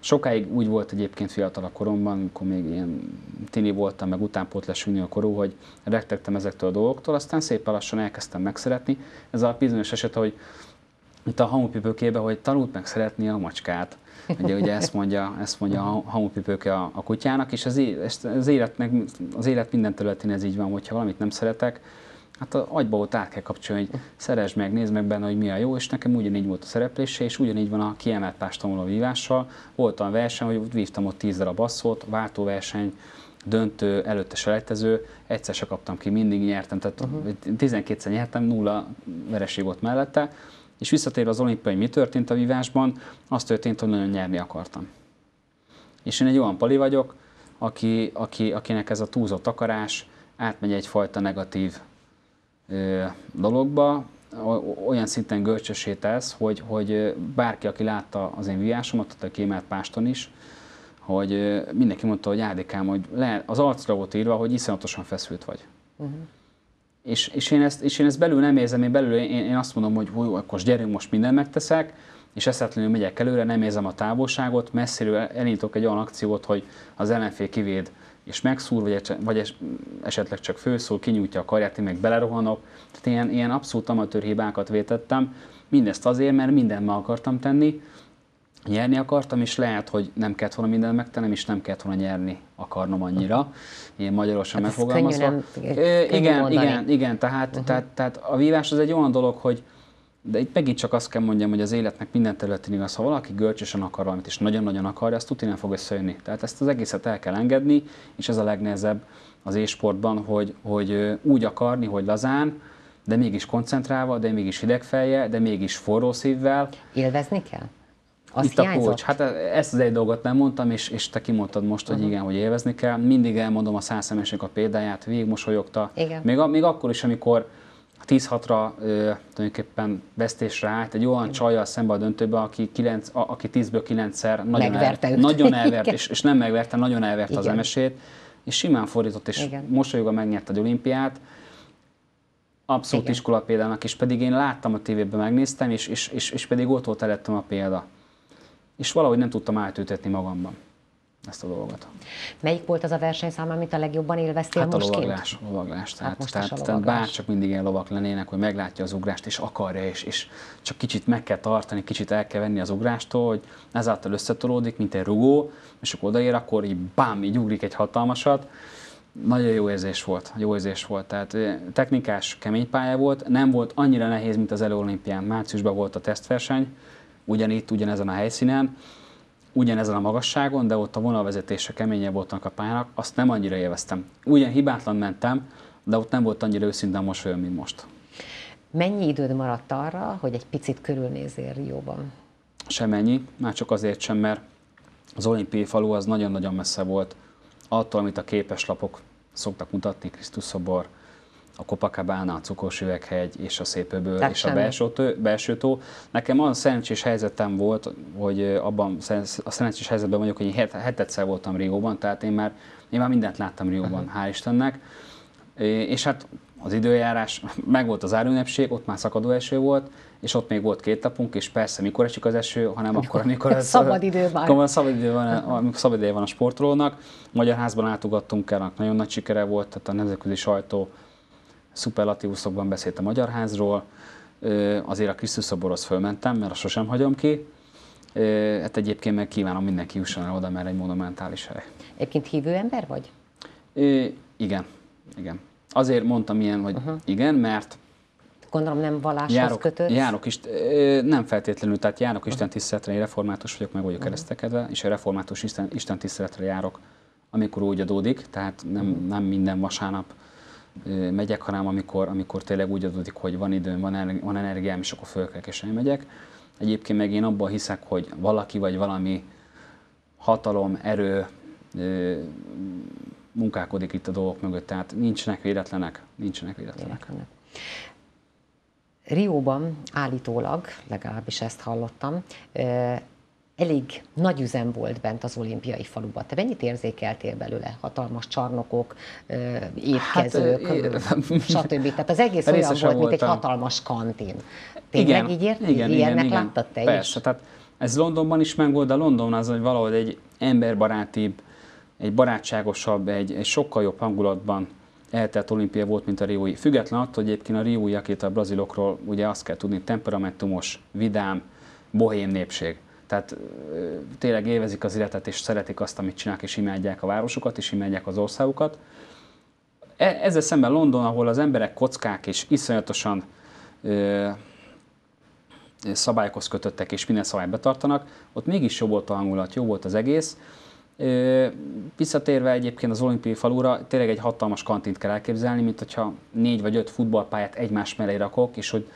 Sokáig úgy volt egyébként fiatalabb koromban, amikor még ilyen tini voltam, meg utánpótlás a korú, hogy rettegtem ezektől a dolgoktól, aztán szépen lassan elkezdtem megszeretni. Ez a bizonyos eset, hogy itt a hamupipőkébe, hogy tanult meg szeretni a macskát. Ugye, ugye ezt mondja, ezt mondja a hamupipőke a, a kutyának, és az, az, életnek, az élet minden területén ez így van, hogyha valamit nem szeretek, hát az agyba ott át kell kapcsolni, hogy szeresd meg, nézd meg benne, hogy mi a jó, és nekem ugyanígy volt a szereplése, és ugyanígy van a kiemelt pástamoló vívással. Volt olyan verseny, hogy vívtam ott 10 darab basszót, váltóverseny, döntő, előtte selejtező, egyszer se kaptam ki, mindig nyertem, tehát uh-huh. 12-szer nyertem, nulla vereség volt mellette, és visszatérve az olimpiai, mi történt a vívásban, az történt, hogy nagyon nyerni akartam. És én egy olyan pali vagyok, aki, aki, akinek ez a túlzott akarás átmegy egyfajta negatív dologba, olyan szinten görcsösé tesz, hogy, hogy bárki, aki látta az én vívásomat, a Kémelt Páston is, hogy mindenki mondta, hogy Ádikám, hogy le, az arcra volt írva, hogy iszonyatosan feszült vagy. Uh-huh. És, és, én ezt, és én ezt belül nem érzem, én belül én, én azt mondom, hogy jó, akkor gyerünk, most mindent megteszek, és eszetlenül megyek előre, nem érzem a távolságot, messziről elindítok egy olyan akciót, hogy az ellenfél kivéd és megszúr, vagy, vagy esetleg csak főszól, kinyújtja a karját, én meg belerohanok. Tehát ilyen, ilyen abszolút amatőr hibákat vétettem. Mindezt azért, mert mindent meg akartam tenni, nyerni akartam, és lehet, hogy nem kellett volna mindent megtennem, és nem kellett volna nyerni akarnom annyira. Én magyarosan hát megfogalmazva. Nem, igen, igen, igen, tehát, uh-huh. tehát, tehát a vívás az egy olyan dolog, hogy de itt megint csak azt kell mondjam, hogy az életnek minden területén igaz, ha valaki görcsösen akar valamit, és nagyon-nagyon akarja, azt tudni nem fog összejönni. Tehát ezt az egészet el kell engedni, és ez a legnehezebb az ésportban, hogy, hogy úgy akarni, hogy lazán, de mégis koncentrálva, de mégis hidegfejje, de mégis forró szívvel. Élvezni kell? Azt Itt a coach. Hát ezt az egy dolgot nem mondtam, és, és te kimondtad most, hogy uh-huh. igen, hogy élvezni kell. Mindig elmondom a százszemesnek a példáját, végig mosolyogta. Igen. Még, még akkor is, amikor 10-6-ra tulajdonképpen vesztésre állt egy olyan csajjal szembe a döntőbe, aki, 9, a, aki 10-ből 9-szer nagyon, el, nagyon [laughs] elvert, és, és nem megverte, nagyon elverte Igen. az emesét, és simán fordított, és Igen. mosolyogva megnyert a olimpiát. Abszolút Igen. iskola példának, és pedig én láttam a tévében, megnéztem, és, és, és, és pedig ott volt előttem a példa. És valahogy nem tudtam átültetni magamban ezt a dolgot. Melyik volt az a versenyszám, amit a legjobban élveztél hát a lovaglás, a lovaglás. Tehát, hát tehát, lovaglás. tehát bár csak mindig ilyen lovak lennének, hogy meglátja az ugrást, és akarja, és, és csak kicsit meg kell tartani, kicsit el kell venni az ugrástól, hogy ezáltal összetolódik, mint egy rugó, és akkor odaér, akkor így bám, így ugrik egy hatalmasat. Nagyon jó érzés volt, jó érzés volt. Tehát technikás, kemény pálya volt, nem volt annyira nehéz, mint az előolimpián. Márciusban volt a tesztverseny, ugyanitt, ugyanezen a helyszínen, ugyanezen a magasságon, de ott a vonalvezetése keményebb voltak a pályának, azt nem annyira élveztem. Ugyan hibátlan mentem, de ott nem volt annyira őszinte mosolyom, mint most. Mennyi időd maradt arra, hogy egy picit körülnézél Rióban? Semennyi, már csak azért sem, mert az olimpiai falu az nagyon-nagyon messze volt attól, amit a képeslapok szoktak mutatni, Krisztus szobor, a Copacabana, a Cukos üveghegy és a Szépöböl és semmi. a belső, tó, belső tó. Nekem olyan szerencsés helyzetem volt, hogy abban a szerencsés helyzetben vagyok, hogy én hetedszer voltam Rióban, tehát én már, én már mindent láttam Rióban, uh-huh. hál' Istennek. És hát az időjárás, meg volt az árünnepség, ott már szakadó eső volt, és ott még volt két napunk, és persze mikor esik az eső, hanem akkor, amikor [laughs] ez, szabad idő van. Amikor szabad idő van, amikor szabad idő van a sportolónak. Magyar házban látogattunk el, nagyon nagy sikere volt, tehát a nemzetközi sajtó szuperlatívuszokban beszélt a Magyar Házról, azért a Krisztus szoborhoz fölmentem, mert azt sosem hagyom ki. Hát egyébként meg kívánom mindenki jusson el oda, mert egy monumentális hely. Egyébként hívő ember vagy? Igen, igen. Azért mondtam ilyen, hogy uh-huh. igen, mert Gondolom nem valláshoz járok, kötődsz? Járok is, nem feltétlenül, tehát járok uh-huh. Isten tiszteletre, én református vagyok, meg vagyok uh-huh. keresztekedve, és a református Isten, Isten tiszteletre járok, amikor úgy adódik, tehát nem, uh-huh. nem minden vasárnap megyek, hanem amikor, amikor tényleg úgy adódik, hogy van időm, van, energiám, és akkor fölkelek és elmegyek. Egyébként meg én abban hiszek, hogy valaki vagy valami hatalom, erő munkálkodik itt a dolgok mögött, tehát nincsenek véletlenek, nincsenek véletlenek. véletlenek. Rióban állítólag, legalábbis ezt hallottam, elég nagy üzem volt bent az olimpiai faluban. Te mennyit érzékeltél belőle? Hatalmas csarnokok, étkezők, hát, stb. Tehát az egész [laughs] olyan volt, mint egy hatalmas kantin. Tényleg igen, így érti? Igen, Ilyennek igen, láttad te Persze, is? tehát Ez Londonban is megvolt, de London az, hogy valahogy egy emberbarátibb, egy barátságosabb, egy, egy sokkal jobb hangulatban eltelt olimpia volt, mint a Riói. Független attól, hogy egyébként a Riói, akit a brazilokról ugye azt kell tudni, temperamentumos, vidám, bohém népség. Tehát tényleg élvezik az életet, és szeretik azt, amit csinálnak, és imádják a városukat, és imádják az országukat. E, ezzel szemben London, ahol az emberek kockák, és iszonyatosan ö, szabályokhoz kötöttek, és minden szabályt betartanak, ott mégis jó volt a hangulat, jó volt az egész. Visszatérve egyébként az olimpiai falura, tényleg egy hatalmas kantint kell elképzelni, mint hogyha négy vagy öt futballpályát egymás mellé rakok, és hogy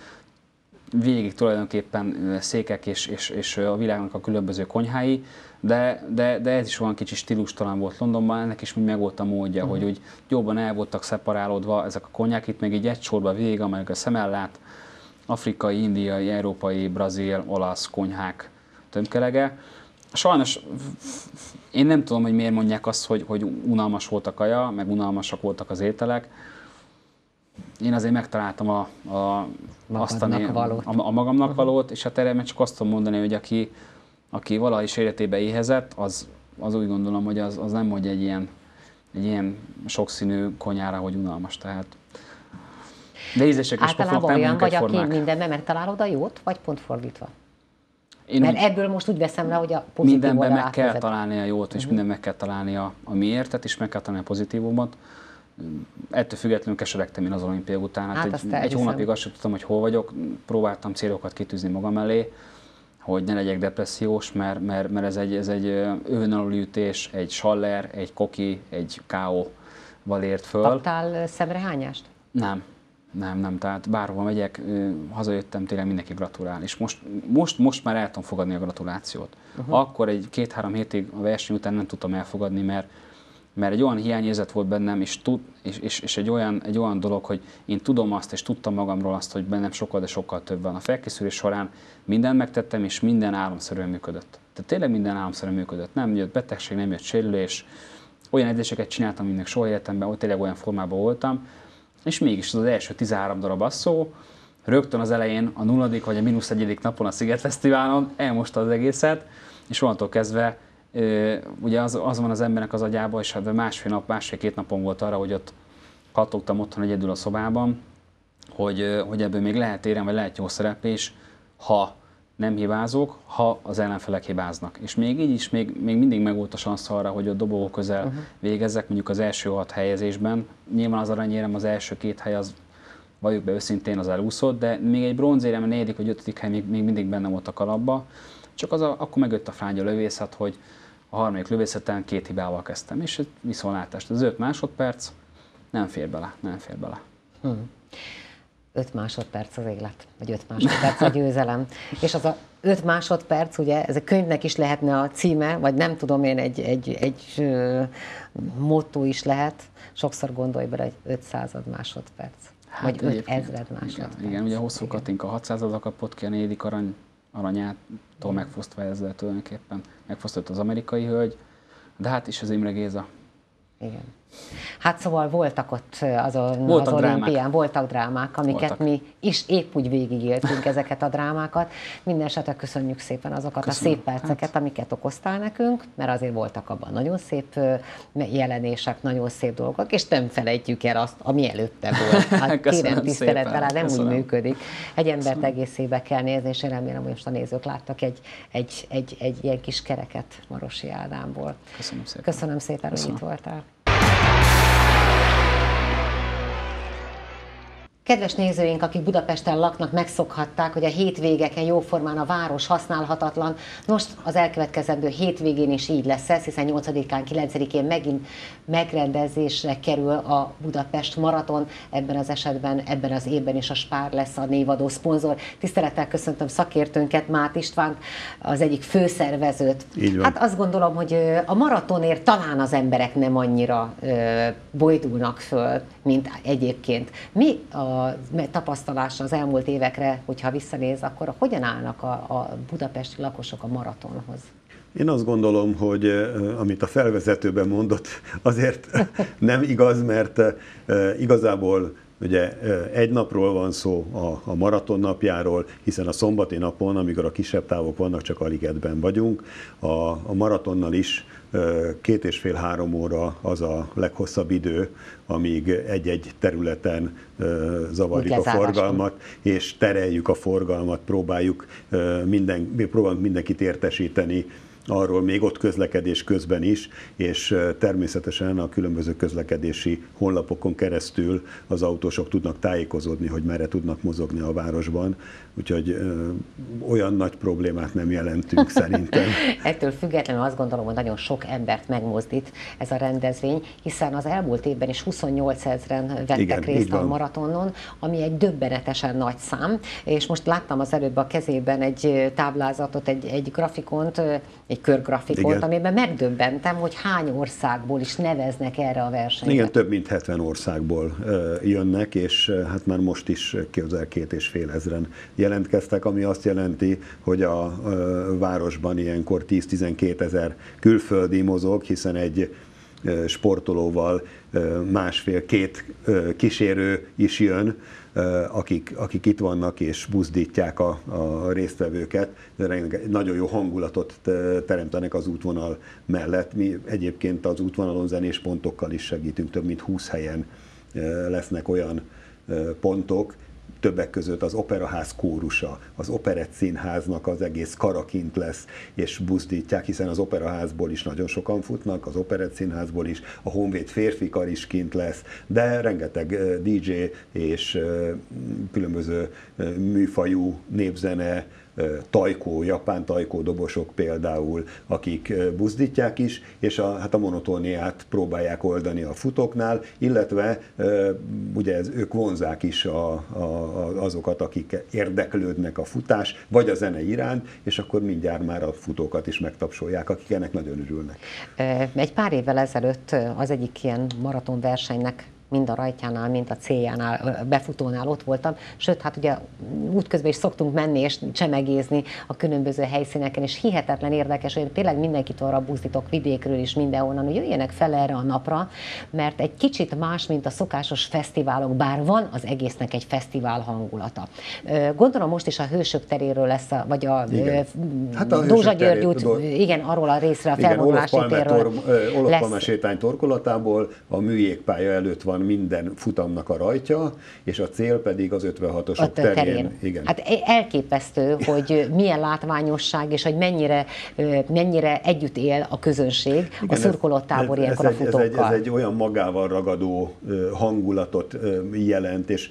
végig tulajdonképpen székek és, és, és a világnak a különböző konyhái, de, de, de ez is olyan kicsi stílustalan volt Londonban, ennek is még megvolt a módja, uh-huh. hogy úgy jobban el voltak szeparálódva ezek a konyhák, itt még így egy sorba végig, amelyek a szemellát, afrikai, indiai, európai, brazil, olasz konyhák tömkelege. Sajnos én nem tudom, hogy miért mondják azt, hogy, hogy unalmas volt a kaja, meg unalmasak voltak az ételek. Én azért megtaláltam a, a, azt, ami, a, a magamnak uh-huh. valót, és hát erre csak azt tudom mondani, hogy aki, aki valaha is életébe éhezett, az, az úgy gondolom, hogy az, az nem hogy egy ilyen, egy ilyen sokszínű konyára, hogy unalmas. Tehát de ízesek és Általában olyan vagy, aki mindenben megtalálod a jót, vagy pont fordítva? Én Mert ebből most úgy veszem le, hogy a pozitív Mindenben meg kell találni a jót, és uh-huh. minden meg kell találni a, a miértet, és meg kell találni a pozitívumot. Ettől függetlenül keseregtem én az olimpia után. Hát, hát egy, egy hónapig azt sem tudtam, hogy hol vagyok. Próbáltam célokat kitűzni magam elé, hogy ne legyek depressziós, mert, mert, mert ez egy, ez egy ütés, egy saller, egy koki, egy káó val ért föl. Kaptál szemrehányást? Nem, nem, nem, tehát bárhova megyek, hazajöttem, tényleg mindenki gratulál. És most, most, most már el tudom fogadni a gratulációt. Uh-huh. Akkor egy két-három hétig a verseny után nem tudtam elfogadni, mert, mert egy olyan hiányérzet volt bennem, és, tud, és, és, és egy, olyan, egy olyan dolog, hogy én tudom azt, és tudtam magamról azt, hogy bennem sokkal, de sokkal több van. A felkészülés során mindent megtettem, és minden álomszerűen működött. Tehát tényleg minden álomszerűen működött. Nem jött betegség, nem jött sérülés. Olyan edzéseket csináltam, aminek soha életemben, ott tényleg olyan formában voltam, és mégis az első 13 darab asszó, rögtön az elején, a nulladik vagy a mínusz egyedik napon a Sziget Fesztiválon elmosta az egészet, és onnantól kezdve ugye az, az van az embernek az agyában, és hát másfél nap, másfél-két napon volt arra, hogy ott kattogtam otthon egyedül a szobában, hogy, hogy ebből még lehet érem, vagy lehet jó szereplés, ha nem hibázok, ha az ellenfelek hibáznak. És még így is még, még mindig megvolt a szansz arra, hogy a dobogó közel uh-huh. végezzek, mondjuk az első hat helyezésben. Nyilván az aranyérem az első két hely az valljuk be őszintén az elúszott, de még egy bronzérem, a negyedik vagy ötödik hely még, még mindig benne volt a kalapba. Csak az a, akkor megjött a fánya lövészet, hogy a harmadik lövészeten két hibával kezdtem, és viszonlátást. Az öt másodperc nem fér bele, nem fér bele. Uh-huh. 5 másodperc az élet, vagy 5 másodperc a győzelem. És az a 5 másodperc, ugye, ez a könyvnek is lehetne a címe, vagy nem tudom én, egy, egy, egy motto is lehet. Sokszor gondolj bele, egy 500 másodperc. Hát vagy 5 ezred másodperc. Igen, igen, ugye hosszú Katinka 600 kapott ki a negyedik arany, aranyától megfosztva ezzel tulajdonképpen. Megfosztott az amerikai hölgy, de hát is az Imre Géza. Igen. Hát szóval voltak ott azon voltak az olimpián, drámák. voltak drámák, amiket voltak. mi is épp úgy végigéltünk ezeket a drámákat. Minden esetre köszönjük szépen azokat Köszönöm. a szép perceket, hát. amiket okoztál nekünk, mert azért voltak abban nagyon szép jelenések, nagyon szép dolgok, és nem felejtjük el azt, ami előtte volt. [laughs] Hát kérem tisztelet, talán nem Köszönöm. úgy működik. Egy embert Köszönöm. egészébe kell nézni, és én remélem, hogy most a nézők láttak egy, egy, egy, egy ilyen kis kereket Marosi Ádámból. Köszönöm szépen. Köszönöm szépen, Köszönöm. hogy itt voltál. Kedves nézőink, akik Budapesten laknak, megszokhatták, hogy a hétvégeken jóformán a város használhatatlan. Most az elkövetkezendő hétvégén is így lesz ez, hiszen 8-án, 9-én megint megrendezésre kerül a Budapest Maraton. Ebben az esetben, ebben az évben is a Spár lesz a névadó szponzor. Tisztelettel köszöntöm szakértőnket, Mát István, az egyik főszervezőt. Így van. Hát azt gondolom, hogy a maratonért talán az emberek nem annyira bojdulnak föl, mint egyébként. Mi a tapasztalása az elmúlt évekre, hogyha visszanéz, akkor hogyan állnak a, a budapesti lakosok a maratonhoz? Én azt gondolom, hogy amit a felvezetőben mondott, [laughs] azért [laughs] nem igaz, mert igazából Ugye egy napról van szó a, a maraton napjáról, hiszen a szombati napon, amikor a kisebb távok vannak, csak a ligetben vagyunk. A, a maratonnal is két és fél-három óra az a leghosszabb idő, amíg egy-egy területen zavarjuk a forgalmat, és tereljük a forgalmat, próbáljuk, minden, próbálunk mindenkit értesíteni arról még ott közlekedés közben is, és természetesen a különböző közlekedési honlapokon keresztül az autósok tudnak tájékozódni, hogy merre tudnak mozogni a városban, úgyhogy ö, olyan nagy problémát nem jelentünk [laughs] szerintem. Ettől függetlenül azt gondolom, hogy nagyon sok embert megmozdít ez a rendezvény, hiszen az elmúlt évben is 28 ezeren vettek Igen, részt a maratonon, ami egy döbbenetesen nagy szám, és most láttam az előbb a kezében egy táblázatot, egy, egy grafikont, egy körgrafikont, Igen. amiben megdöbbentem, hogy hány országból is neveznek erre a versenyre. Igen, több mint 70 országból jönnek, és hát már most is közel két és fél ezeren jelentkeztek, ami azt jelenti, hogy a városban ilyenkor 10-12 ezer külföldi mozog, hiszen egy sportolóval másfél-két kísérő is jön, akik, akik itt vannak és buzdítják a, a résztvevőket, de nagyon jó hangulatot teremtenek az útvonal mellett. Mi egyébként az útvonalon zenés pontokkal is segítünk, több mint 20 helyen lesznek olyan pontok, többek között az operaház kórusa, az operett színháznak az egész karakint lesz, és buzdítják, hiszen az operaházból is nagyon sokan futnak, az operett színházból is, a Honvéd férfi kar is kint lesz, de rengeteg DJ és különböző műfajú népzene, tajkó, japán tajkó dobosok például, akik buzdítják is, és a, hát a monotóniát próbálják oldani a futóknál, illetve ugye ez, ők vonzák is a, a, azokat, akik érdeklődnek a futás, vagy a zene iránt, és akkor mindjárt már a futókat is megtapsolják, akik ennek nagyon örülnek. Egy pár évvel ezelőtt az egyik ilyen maratonversenynek mind a rajtjánál, mind a céljánál, befutónál ott voltam. Sőt, hát ugye útközben is szoktunk menni és csemegézni a különböző helyszíneken, és hihetetlen érdekes, hogy tényleg mindenkit arra buzdítok vidékről is mindenhonnan, hogy jöjjenek fel erre a napra, mert egy kicsit más, mint a szokásos fesztiválok, bár van az egésznek egy fesztivál hangulata. Gondolom most is a Hősök teréről lesz, a, vagy a, hát a Dózsa György út, igen, arról a részre, a felvonulási térről Olof Palme sétány torkolatából a műjégpálya előtt van minden futamnak a rajtja, és a cél pedig az 56-osok terén. terén. Igen. Hát e- elképesztő, hogy milyen látványosság, és hogy mennyire, mennyire együtt él a közönség Igen, a szurkolótábor ilyenkor ez, a futókkal. Ez egy, ez egy olyan magával ragadó hangulatot jelent, és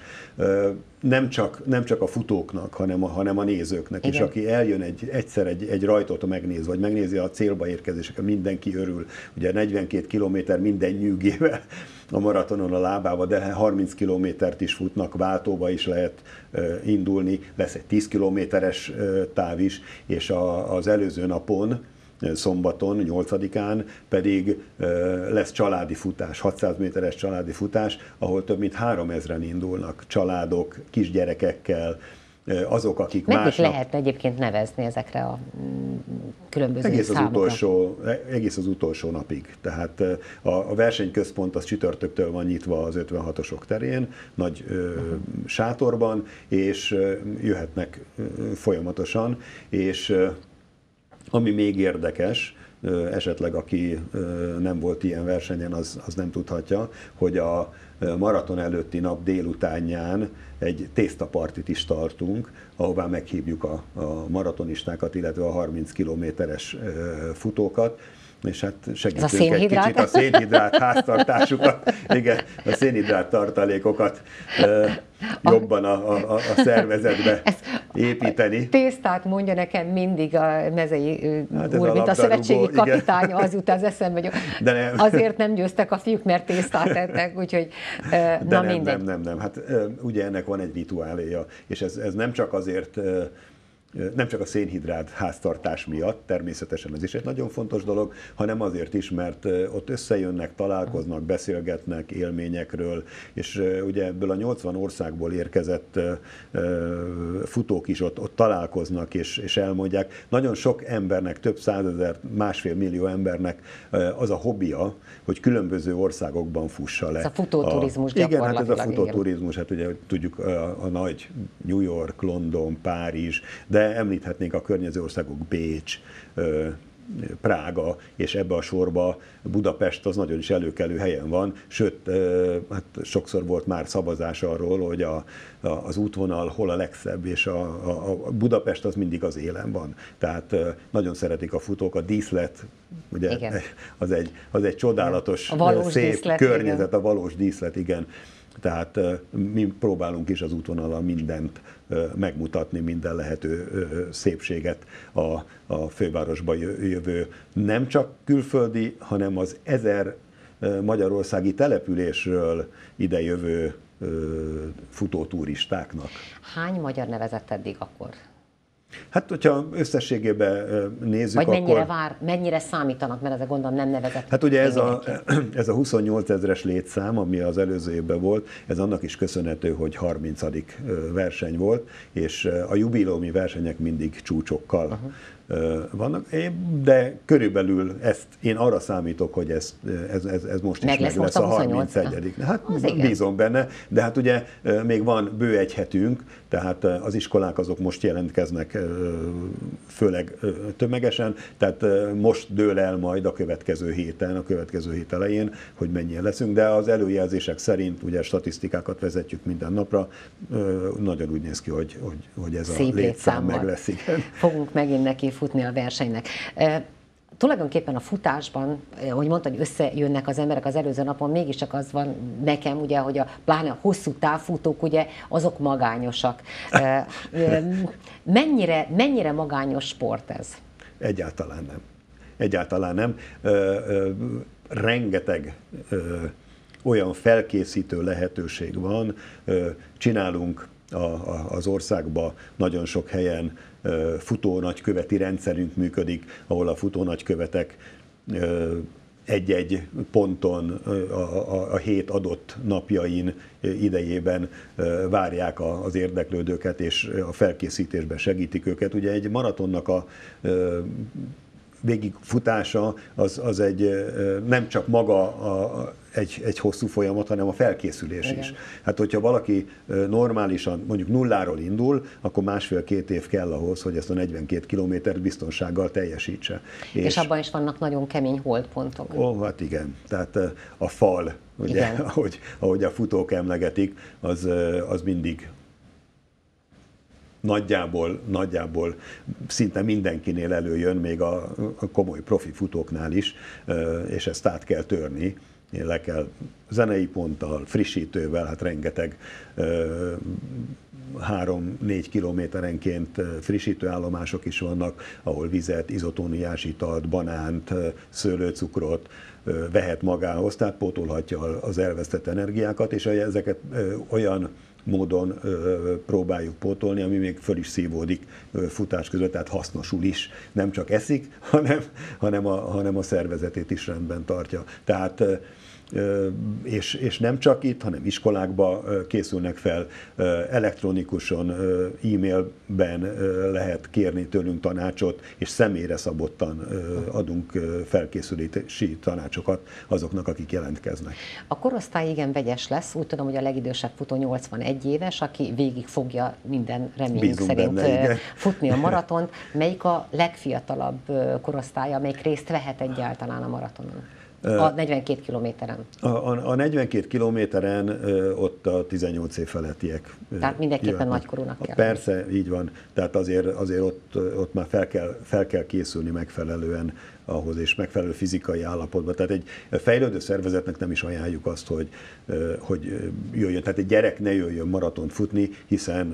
nem csak, nem csak a futóknak, hanem a, hanem a nézőknek Igen. is. Aki eljön egy, egyszer egy, egy rajtot megnéz, vagy megnézi a célba érkezéseket, mindenki örül. Ugye 42 kilométer minden nyűgével a maratonon a lábába, de 30 kilométert is futnak, váltóba is lehet indulni, lesz egy 10 kilométeres táv is, és a, az előző napon, szombaton, 8-án pedig lesz családi futás, 600 méteres családi futás, ahol több mint 3000-en indulnak családok, kisgyerekekkel, azok, akik Meddig másnap... lehet egyébként nevezni ezekre a mm, különböző egész az, utolsó, egész az utolsó napig. Tehát a, a versenyközpont az csütörtöktől van nyitva az 56-osok terén, nagy ö, uh-huh. sátorban, és jöhetnek folyamatosan, és ami még érdekes, esetleg aki nem volt ilyen versenyen, az, az nem tudhatja, hogy a maraton előtti nap délutánján egy tésztapartit is tartunk, ahová meghívjuk a, a maratonistákat, illetve a 30 kilométeres futókat, és hát segítünk egy kicsit a szénhidrát háztartásukat, [laughs] igen, a szénhidrát tartalékokat jobban a, a, a szervezetbe építeni. Tésztát mondja nekem mindig a mezei hát úr, a mint a szövetségi kapitány, igen. az jut az eszembe, hogy De nem. azért nem győztek a fiúk, mert tésztát ettek, úgyhogy De na nem, mindegy. nem, nem, nem, hát ugye ennek van egy rituáléja, és ez, ez nem csak azért nem csak a szénhidrát háztartás miatt, természetesen ez is egy nagyon fontos dolog, hanem azért is, mert ott összejönnek, találkoznak, beszélgetnek élményekről, és ugye ebből a 80 országból érkezett futók is ott, ott találkoznak és, és elmondják. Nagyon sok embernek, több százezer, másfél millió embernek az a hobbija, hogy különböző országokban fussa le. Ez a futóturizmus a, Igen, hát ez a futóturizmus, hát ugye tudjuk a, a nagy New York, London, Párizs, de említhetnénk a környező országok Bécs, Prága, és ebbe a sorba Budapest az nagyon is előkelő helyen van, sőt, hát sokszor volt már szavazás arról, hogy a, a, az útvonal hol a legszebb, és a, a, a Budapest az mindig az élen van. Tehát nagyon szeretik a futók, a díszlet, ugye igen. az egy, az egy csodálatos, szép díszlet, környezet, igen. a valós díszlet, igen. Tehát mi próbálunk is az útvonalon mindent megmutatni, minden lehető szépséget a, a fővárosba jövő nem csak külföldi, hanem az ezer magyarországi településről idejövő futóturistáknak. Hány magyar nevezett eddig akkor? Hát, hogyha összességében nézzük, Vagy mennyire akkor... vár, mennyire számítanak, mert ezek gondolom nem nevezett. Hát ugye ez a, ez a 28 ezeres létszám, ami az előző évben volt, ez annak is köszönhető, hogy 30. verseny volt, és a jubilómi versenyek mindig csúcsokkal uh-huh vannak, de körülbelül ezt, én arra számítok, hogy ez, ez, ez, ez most meg is lesz meg lesz a, a 31 Hát az bízom igen. benne, de hát ugye még van bő egy hetünk, tehát az iskolák azok most jelentkeznek főleg tömegesen, tehát most dől el majd a következő héten, a következő hét elején, hogy mennyien leszünk, de az előjelzések szerint ugye statisztikákat vezetjük minden napra, nagyon úgy néz ki, hogy, hogy, hogy ez Szép a létszám meg lesz. Igen. Fogunk megint neki futni a versenynek. Tulajdonképpen a futásban, hogy mondta, hogy összejönnek az emberek az előző napon, mégiscsak az van nekem, ugye, hogy a pláne a hosszú távfutók, ugye, azok magányosak. Mennyire, mennyire magányos sport ez? Egyáltalán nem. Egyáltalán nem. Rengeteg olyan felkészítő lehetőség van, csinálunk a, az országba nagyon sok helyen futónagyköveti rendszerünk működik, ahol a futónagykövetek egy-egy ponton a, a, a hét adott napjain idejében várják az érdeklődőket, és a felkészítésben segítik őket. Ugye egy maratonnak a végigfutása az, az egy nem csak maga a, egy, egy hosszú folyamat, hanem a felkészülés Igen. is. Hát, hogyha valaki normálisan, mondjuk nulláról indul, akkor másfél-két év kell ahhoz, hogy ezt a 42 kilométert biztonsággal teljesítse. És, és abban is vannak nagyon kemény holdpontok. Ó, hát igen. Tehát a fal, ugye, ahogy, ahogy a futók emlegetik, az, az mindig nagyjából, nagyjából szinte mindenkinél előjön, még a, komoly profi futóknál is, és ezt át kell törni. Le kell zenei ponttal, frissítővel, hát rengeteg három-négy kilométerenként frissítőállomások is vannak, ahol vizet, izotóniás italt, banánt, szőlőcukrot vehet magához, tehát pótolhatja az elvesztett energiákat, és ezeket olyan módon próbáljuk pótolni, ami még föl is szívódik futás között, tehát hasznosul is. Nem csak eszik, hanem, hanem, a, hanem a szervezetét is rendben tartja. Tehát és, és nem csak itt, hanem iskolákba készülnek fel, elektronikusan, e-mailben lehet kérni tőlünk tanácsot, és személyre szabottan adunk felkészülési tanácsokat azoknak, akik jelentkeznek. A korosztály igen vegyes lesz, úgy tudom, hogy a legidősebb futó 81 éves, aki végig fogja minden reményünk szerint benne, futni a maratont. Melyik a legfiatalabb korosztály, amelyik részt vehet egyáltalán a maratonon? A 42 kilométeren. A, a, a 42 kilométeren ott a 18 év felettiek. Tehát mindenképpen jöhetnek. nagykorúnak kell. Persze, így van. Tehát azért, azért ott, ott már fel kell, fel kell készülni megfelelően ahhoz, és megfelelő fizikai állapotban. Tehát egy fejlődő szervezetnek nem is ajánljuk azt, hogy, hogy jöjjön. Tehát egy gyerek ne jöjjön maratont futni, hiszen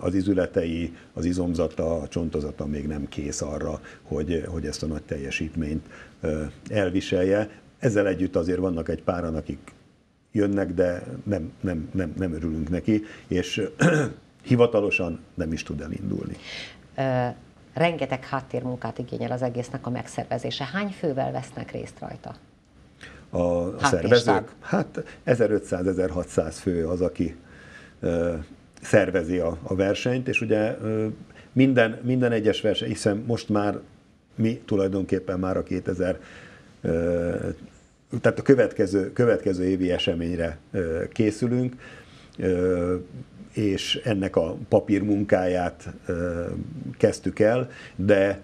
az izületei, az izomzata, a csontozata még nem kész arra, hogy, hogy ezt a nagy teljesítményt elviselje. Ezzel együtt azért vannak egy páran, akik jönnek, de nem, nem, nem, nem örülünk neki, és [clears throat] hivatalosan nem is tud elindulni. rengeteg háttérmunkát igényel az egésznek a megszervezése. Hány fővel vesznek részt rajta? A szervezők? Hát 1500-1600 fő az, aki szervezi a, a versenyt, és ugye minden, minden egyes verseny, hiszen most már mi tulajdonképpen már a 2000 tehát a következő, következő évi eseményre készülünk, és ennek a papírmunkáját kezdtük el, de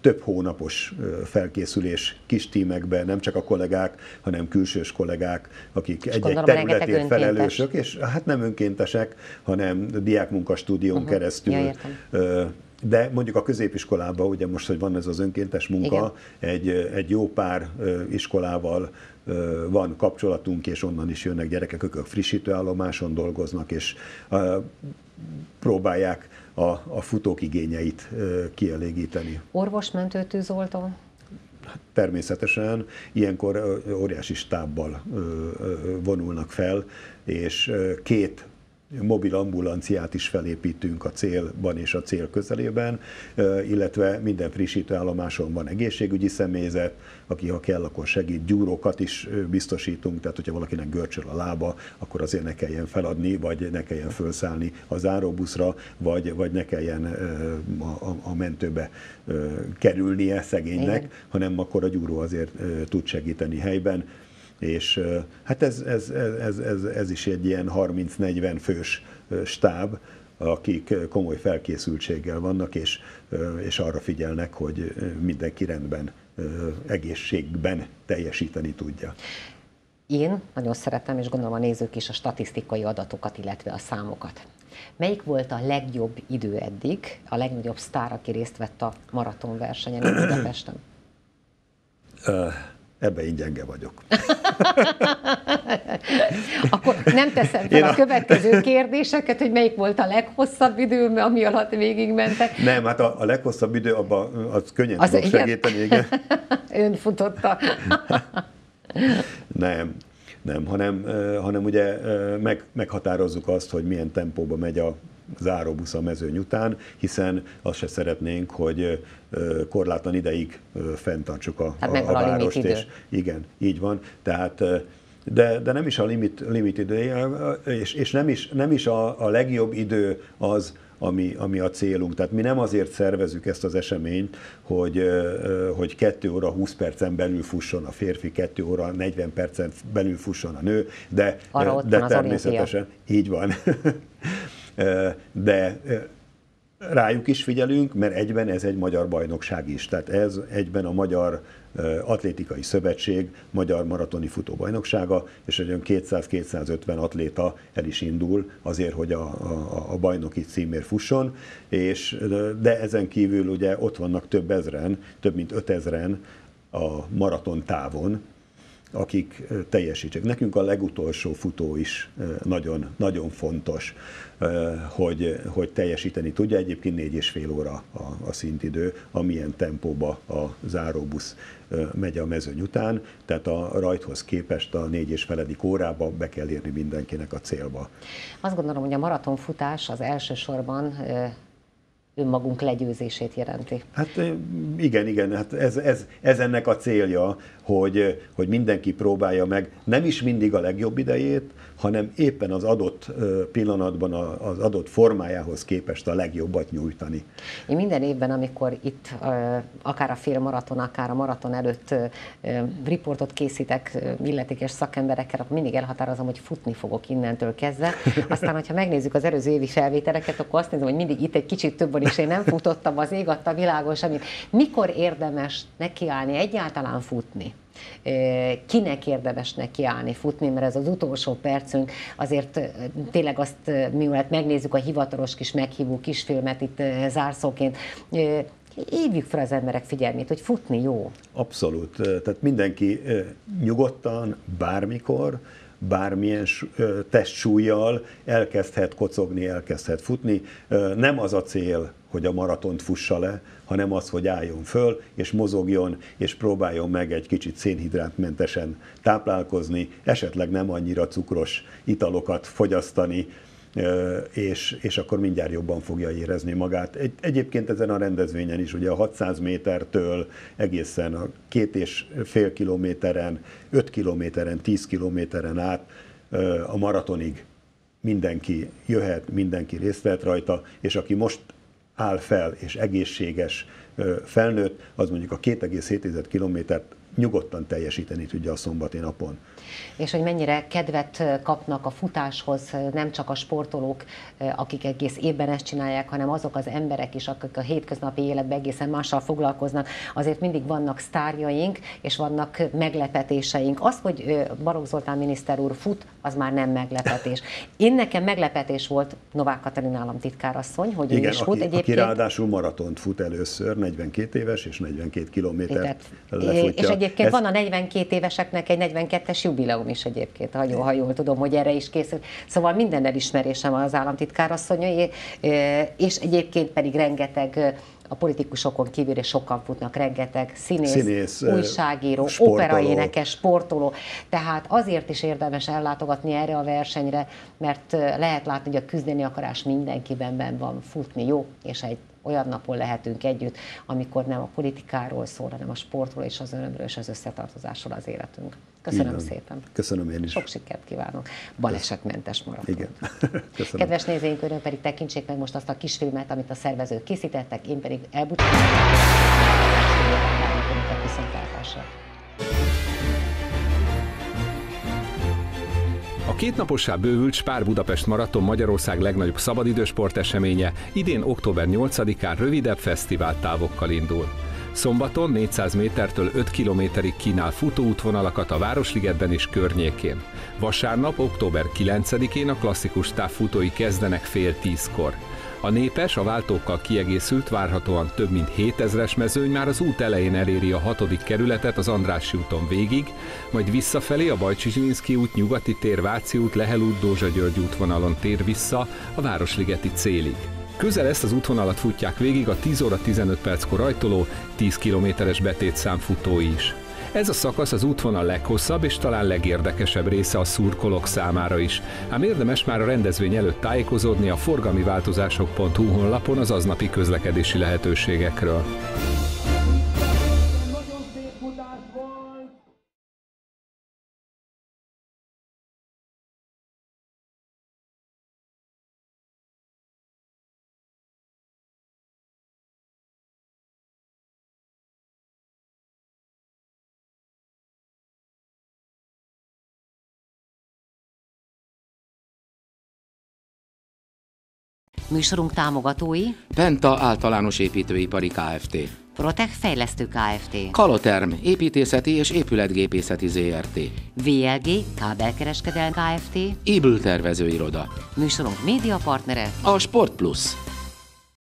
több hónapos felkészülés kis tímekben, nem csak a kollégák, hanem külsős kollégák, akik egy-egy területért felelősök, és hát nem önkéntesek, hanem diákmunkastúdión uh-huh. keresztül ja, de mondjuk a középiskolában, ugye most, hogy van ez az önkéntes munka, egy, egy jó pár iskolával van kapcsolatunk, és onnan is jönnek gyerekek, ők frissítőállomáson dolgoznak, és próbálják a, a futók igényeit kielégíteni. Orvosmentő tűzoltó? Hát természetesen ilyenkor óriási stábbal vonulnak fel, és két mobil ambulanciát is felépítünk a célban és a cél közelében, illetve minden frissítőállomáson van egészségügyi személyzet, aki ha kell, akkor segít, gyúrókat is biztosítunk, tehát hogyha valakinek görcsöl a lába, akkor azért ne kelljen feladni, vagy ne kelljen felszállni a záróbuszra, vagy, vagy ne kelljen a, a, a mentőbe kerülnie szegénynek, Igen. hanem akkor a gyúró azért tud segíteni helyben és hát ez, ez, ez, ez, ez is egy ilyen 30-40 fős stáb, akik komoly felkészültséggel vannak, és, és arra figyelnek, hogy mindenki rendben, egészségben teljesíteni tudja. Én nagyon szeretem, és gondolom a nézők is a statisztikai adatokat, illetve a számokat. Melyik volt a legjobb idő eddig, a legnagyobb sztár, aki részt vett a maratonversenyen [clears throat] Budapesten? Ebbe én gyenge vagyok. [laughs] Akkor nem teszem fel a következő kérdéseket, hogy melyik volt a leghosszabb idő, ami alatt végigmentek. Nem, hát a, a leghosszabb idő, abban az könnyen az tudok igen. segíteni, igen. [laughs] Ön futotta. [laughs] nem, nem, hanem, hanem ugye meg, meghatározzuk azt, hogy milyen tempóba megy a záróbusz a mezőny után, hiszen azt se szeretnénk, hogy korlátlan ideig fenntartsuk a, hát a, a várost. És, igen, így van. Tehát de, de nem is a limit, limit idő, és, és nem is, nem is a, a legjobb idő az, ami, ami a célunk. Tehát mi nem azért szervezük ezt az eseményt, hogy, hogy 2 óra 20 percen belül fusson a férfi, 2 óra 40 percen belül fusson a nő, de, Arra de természetesen így van. [laughs] de rájuk is figyelünk, mert egyben ez egy magyar bajnokság is. Tehát ez egyben a Magyar Atlétikai Szövetség Magyar Maratoni Futóbajnoksága, és egy olyan 200-250 atléta el is indul azért, hogy a, a, a bajnoki címért fusson, és, de ezen kívül ugye ott vannak több ezren, több mint 5000-en a maraton távon, akik teljesítsék. Nekünk a legutolsó futó is nagyon, nagyon fontos, hogy, hogy teljesíteni tudja. Egyébként négy és fél óra a, a szintidő, amilyen tempóba a záróbusz megy a mezőny után, tehát a rajthoz képest a négy és feledik órába be kell érni mindenkinek a célba. Azt gondolom, hogy a maratonfutás az elsősorban önmagunk legyőzését jelenti. Hát igen, igen, hát ez, ez, ez ennek a célja, hogy, hogy mindenki próbálja meg nem is mindig a legjobb idejét, hanem éppen az adott pillanatban az adott formájához képest a legjobbat nyújtani. Én minden évben, amikor itt akár a félmaraton, akár a maraton előtt riportot készítek illetékes szakemberekkel, akkor mindig elhatározom, hogy futni fogok innentől kezdve. Aztán, hogyha megnézzük az előző évi felvételeket, akkor azt nézem, hogy mindig itt egy kicsit több van, és én nem futottam, az ég adta világos, amit mikor érdemes nekiállni, egyáltalán futni? Kinek érdemes nekiállni, futni, mert ez az utolsó percünk, azért tényleg azt, mivel megnézzük a hivatalos kis meghívó kisfilmet itt zárszóként, hívjuk fel az emberek figyelmét, hogy futni jó. Abszolút. Tehát mindenki nyugodtan, bármikor, bármilyen testsúlyjal elkezdhet kocogni, elkezdhet futni. Nem az a cél, hogy a maratont fussa le, hanem az, hogy álljon föl, és mozogjon, és próbáljon meg egy kicsit szénhidrátmentesen táplálkozni, esetleg nem annyira cukros italokat fogyasztani, és, és akkor mindjárt jobban fogja érezni magát. Egy, egyébként ezen a rendezvényen is, ugye a 600 métertől egészen a két és fél kilométeren, 5 kilométeren, 10 kilométeren át a maratonig mindenki jöhet, mindenki részt vehet rajta, és aki most áll fel és egészséges felnőtt, az mondjuk a 2,7 kilométert nyugodtan teljesíteni tudja a szombati napon és hogy mennyire kedvet kapnak a futáshoz nem csak a sportolók, akik egész évben ezt csinálják, hanem azok az emberek is, akik a hétköznapi életben egészen mással foglalkoznak. Azért mindig vannak sztárjaink, és vannak meglepetéseink. Az, hogy Barok Zoltán miniszter úr fut, az már nem meglepetés. Én nekem meglepetés volt Novák Katalin államtitkárasszony, hogy Igen, ő is fut. Aki, egyébként... aki ráadásul maratont fut először, 42 éves és 42 kilométert lefutja. És egyébként Ez... van a 42 éveseknek egy 42-es jubileum is egyébként, ha jól, ha jól tudom, hogy erre is készül. Szóval minden elismerésem az államtitkár asszonyai, és egyébként pedig rengeteg a politikusokon kívül és sokan futnak, rengeteg színész, színész újságíró, sportoló. operaénekes, sportoló. Tehát azért is érdemes ellátogatni erre a versenyre, mert lehet látni, hogy a küzdeni akarás mindenkiben van futni, jó, és egy olyan napon lehetünk együtt, amikor nem a politikáról szól, hanem a sportról és az örömről és az összetartozásról az életünk. Köszönöm Igen. szépen. Köszönöm én is. Sok sikert kívánok. Balesetmentes maraton. Igen. [laughs] Köszönöm. Kedves nézőink, önök pedig tekintsék meg most azt a kis filmet, amit a szervezők készítettek, én pedig elbúcsúzom. Kétnapossá bővült Spár Budapest Maraton Magyarország legnagyobb szabadidősport eseménye idén október 8-án rövidebb fesztivál távokkal indul. Szombaton 400 métertől 5 kilométerig kínál futóútvonalakat a Városligetben és környékén. Vasárnap, október 9-én a klasszikus távfutói kezdenek fél tízkor. A népes, a váltókkal kiegészült, várhatóan több mint 7000-es mezőny már az út elején eléri a hatodik kerületet az Andrássy úton végig, majd visszafelé a Bajcsizsinszki út, Nyugati tér, Váci út, Lehel út, Dózsa György útvonalon tér vissza a Városligeti célig. Közel ezt az útvonalat futják végig a 10 óra 15 perckor rajtoló, 10 kilométeres betétszám futói is. Ez a szakasz az útvonal leghosszabb és talán legérdekesebb része a szurkolók számára is. Ám érdemes már a rendezvény előtt tájékozódni a forgalmiváltozások.hu honlapon az aznapi közlekedési lehetőségekről. Műsorunk támogatói Penta általános építőipari Kft. Protech fejlesztő Kft. Kaloterm építészeti és épületgépészeti ZRT. VLG kábelkereskedelm Kft. Ébül tervezőiroda. Műsorunk média partnere a Sport Plus.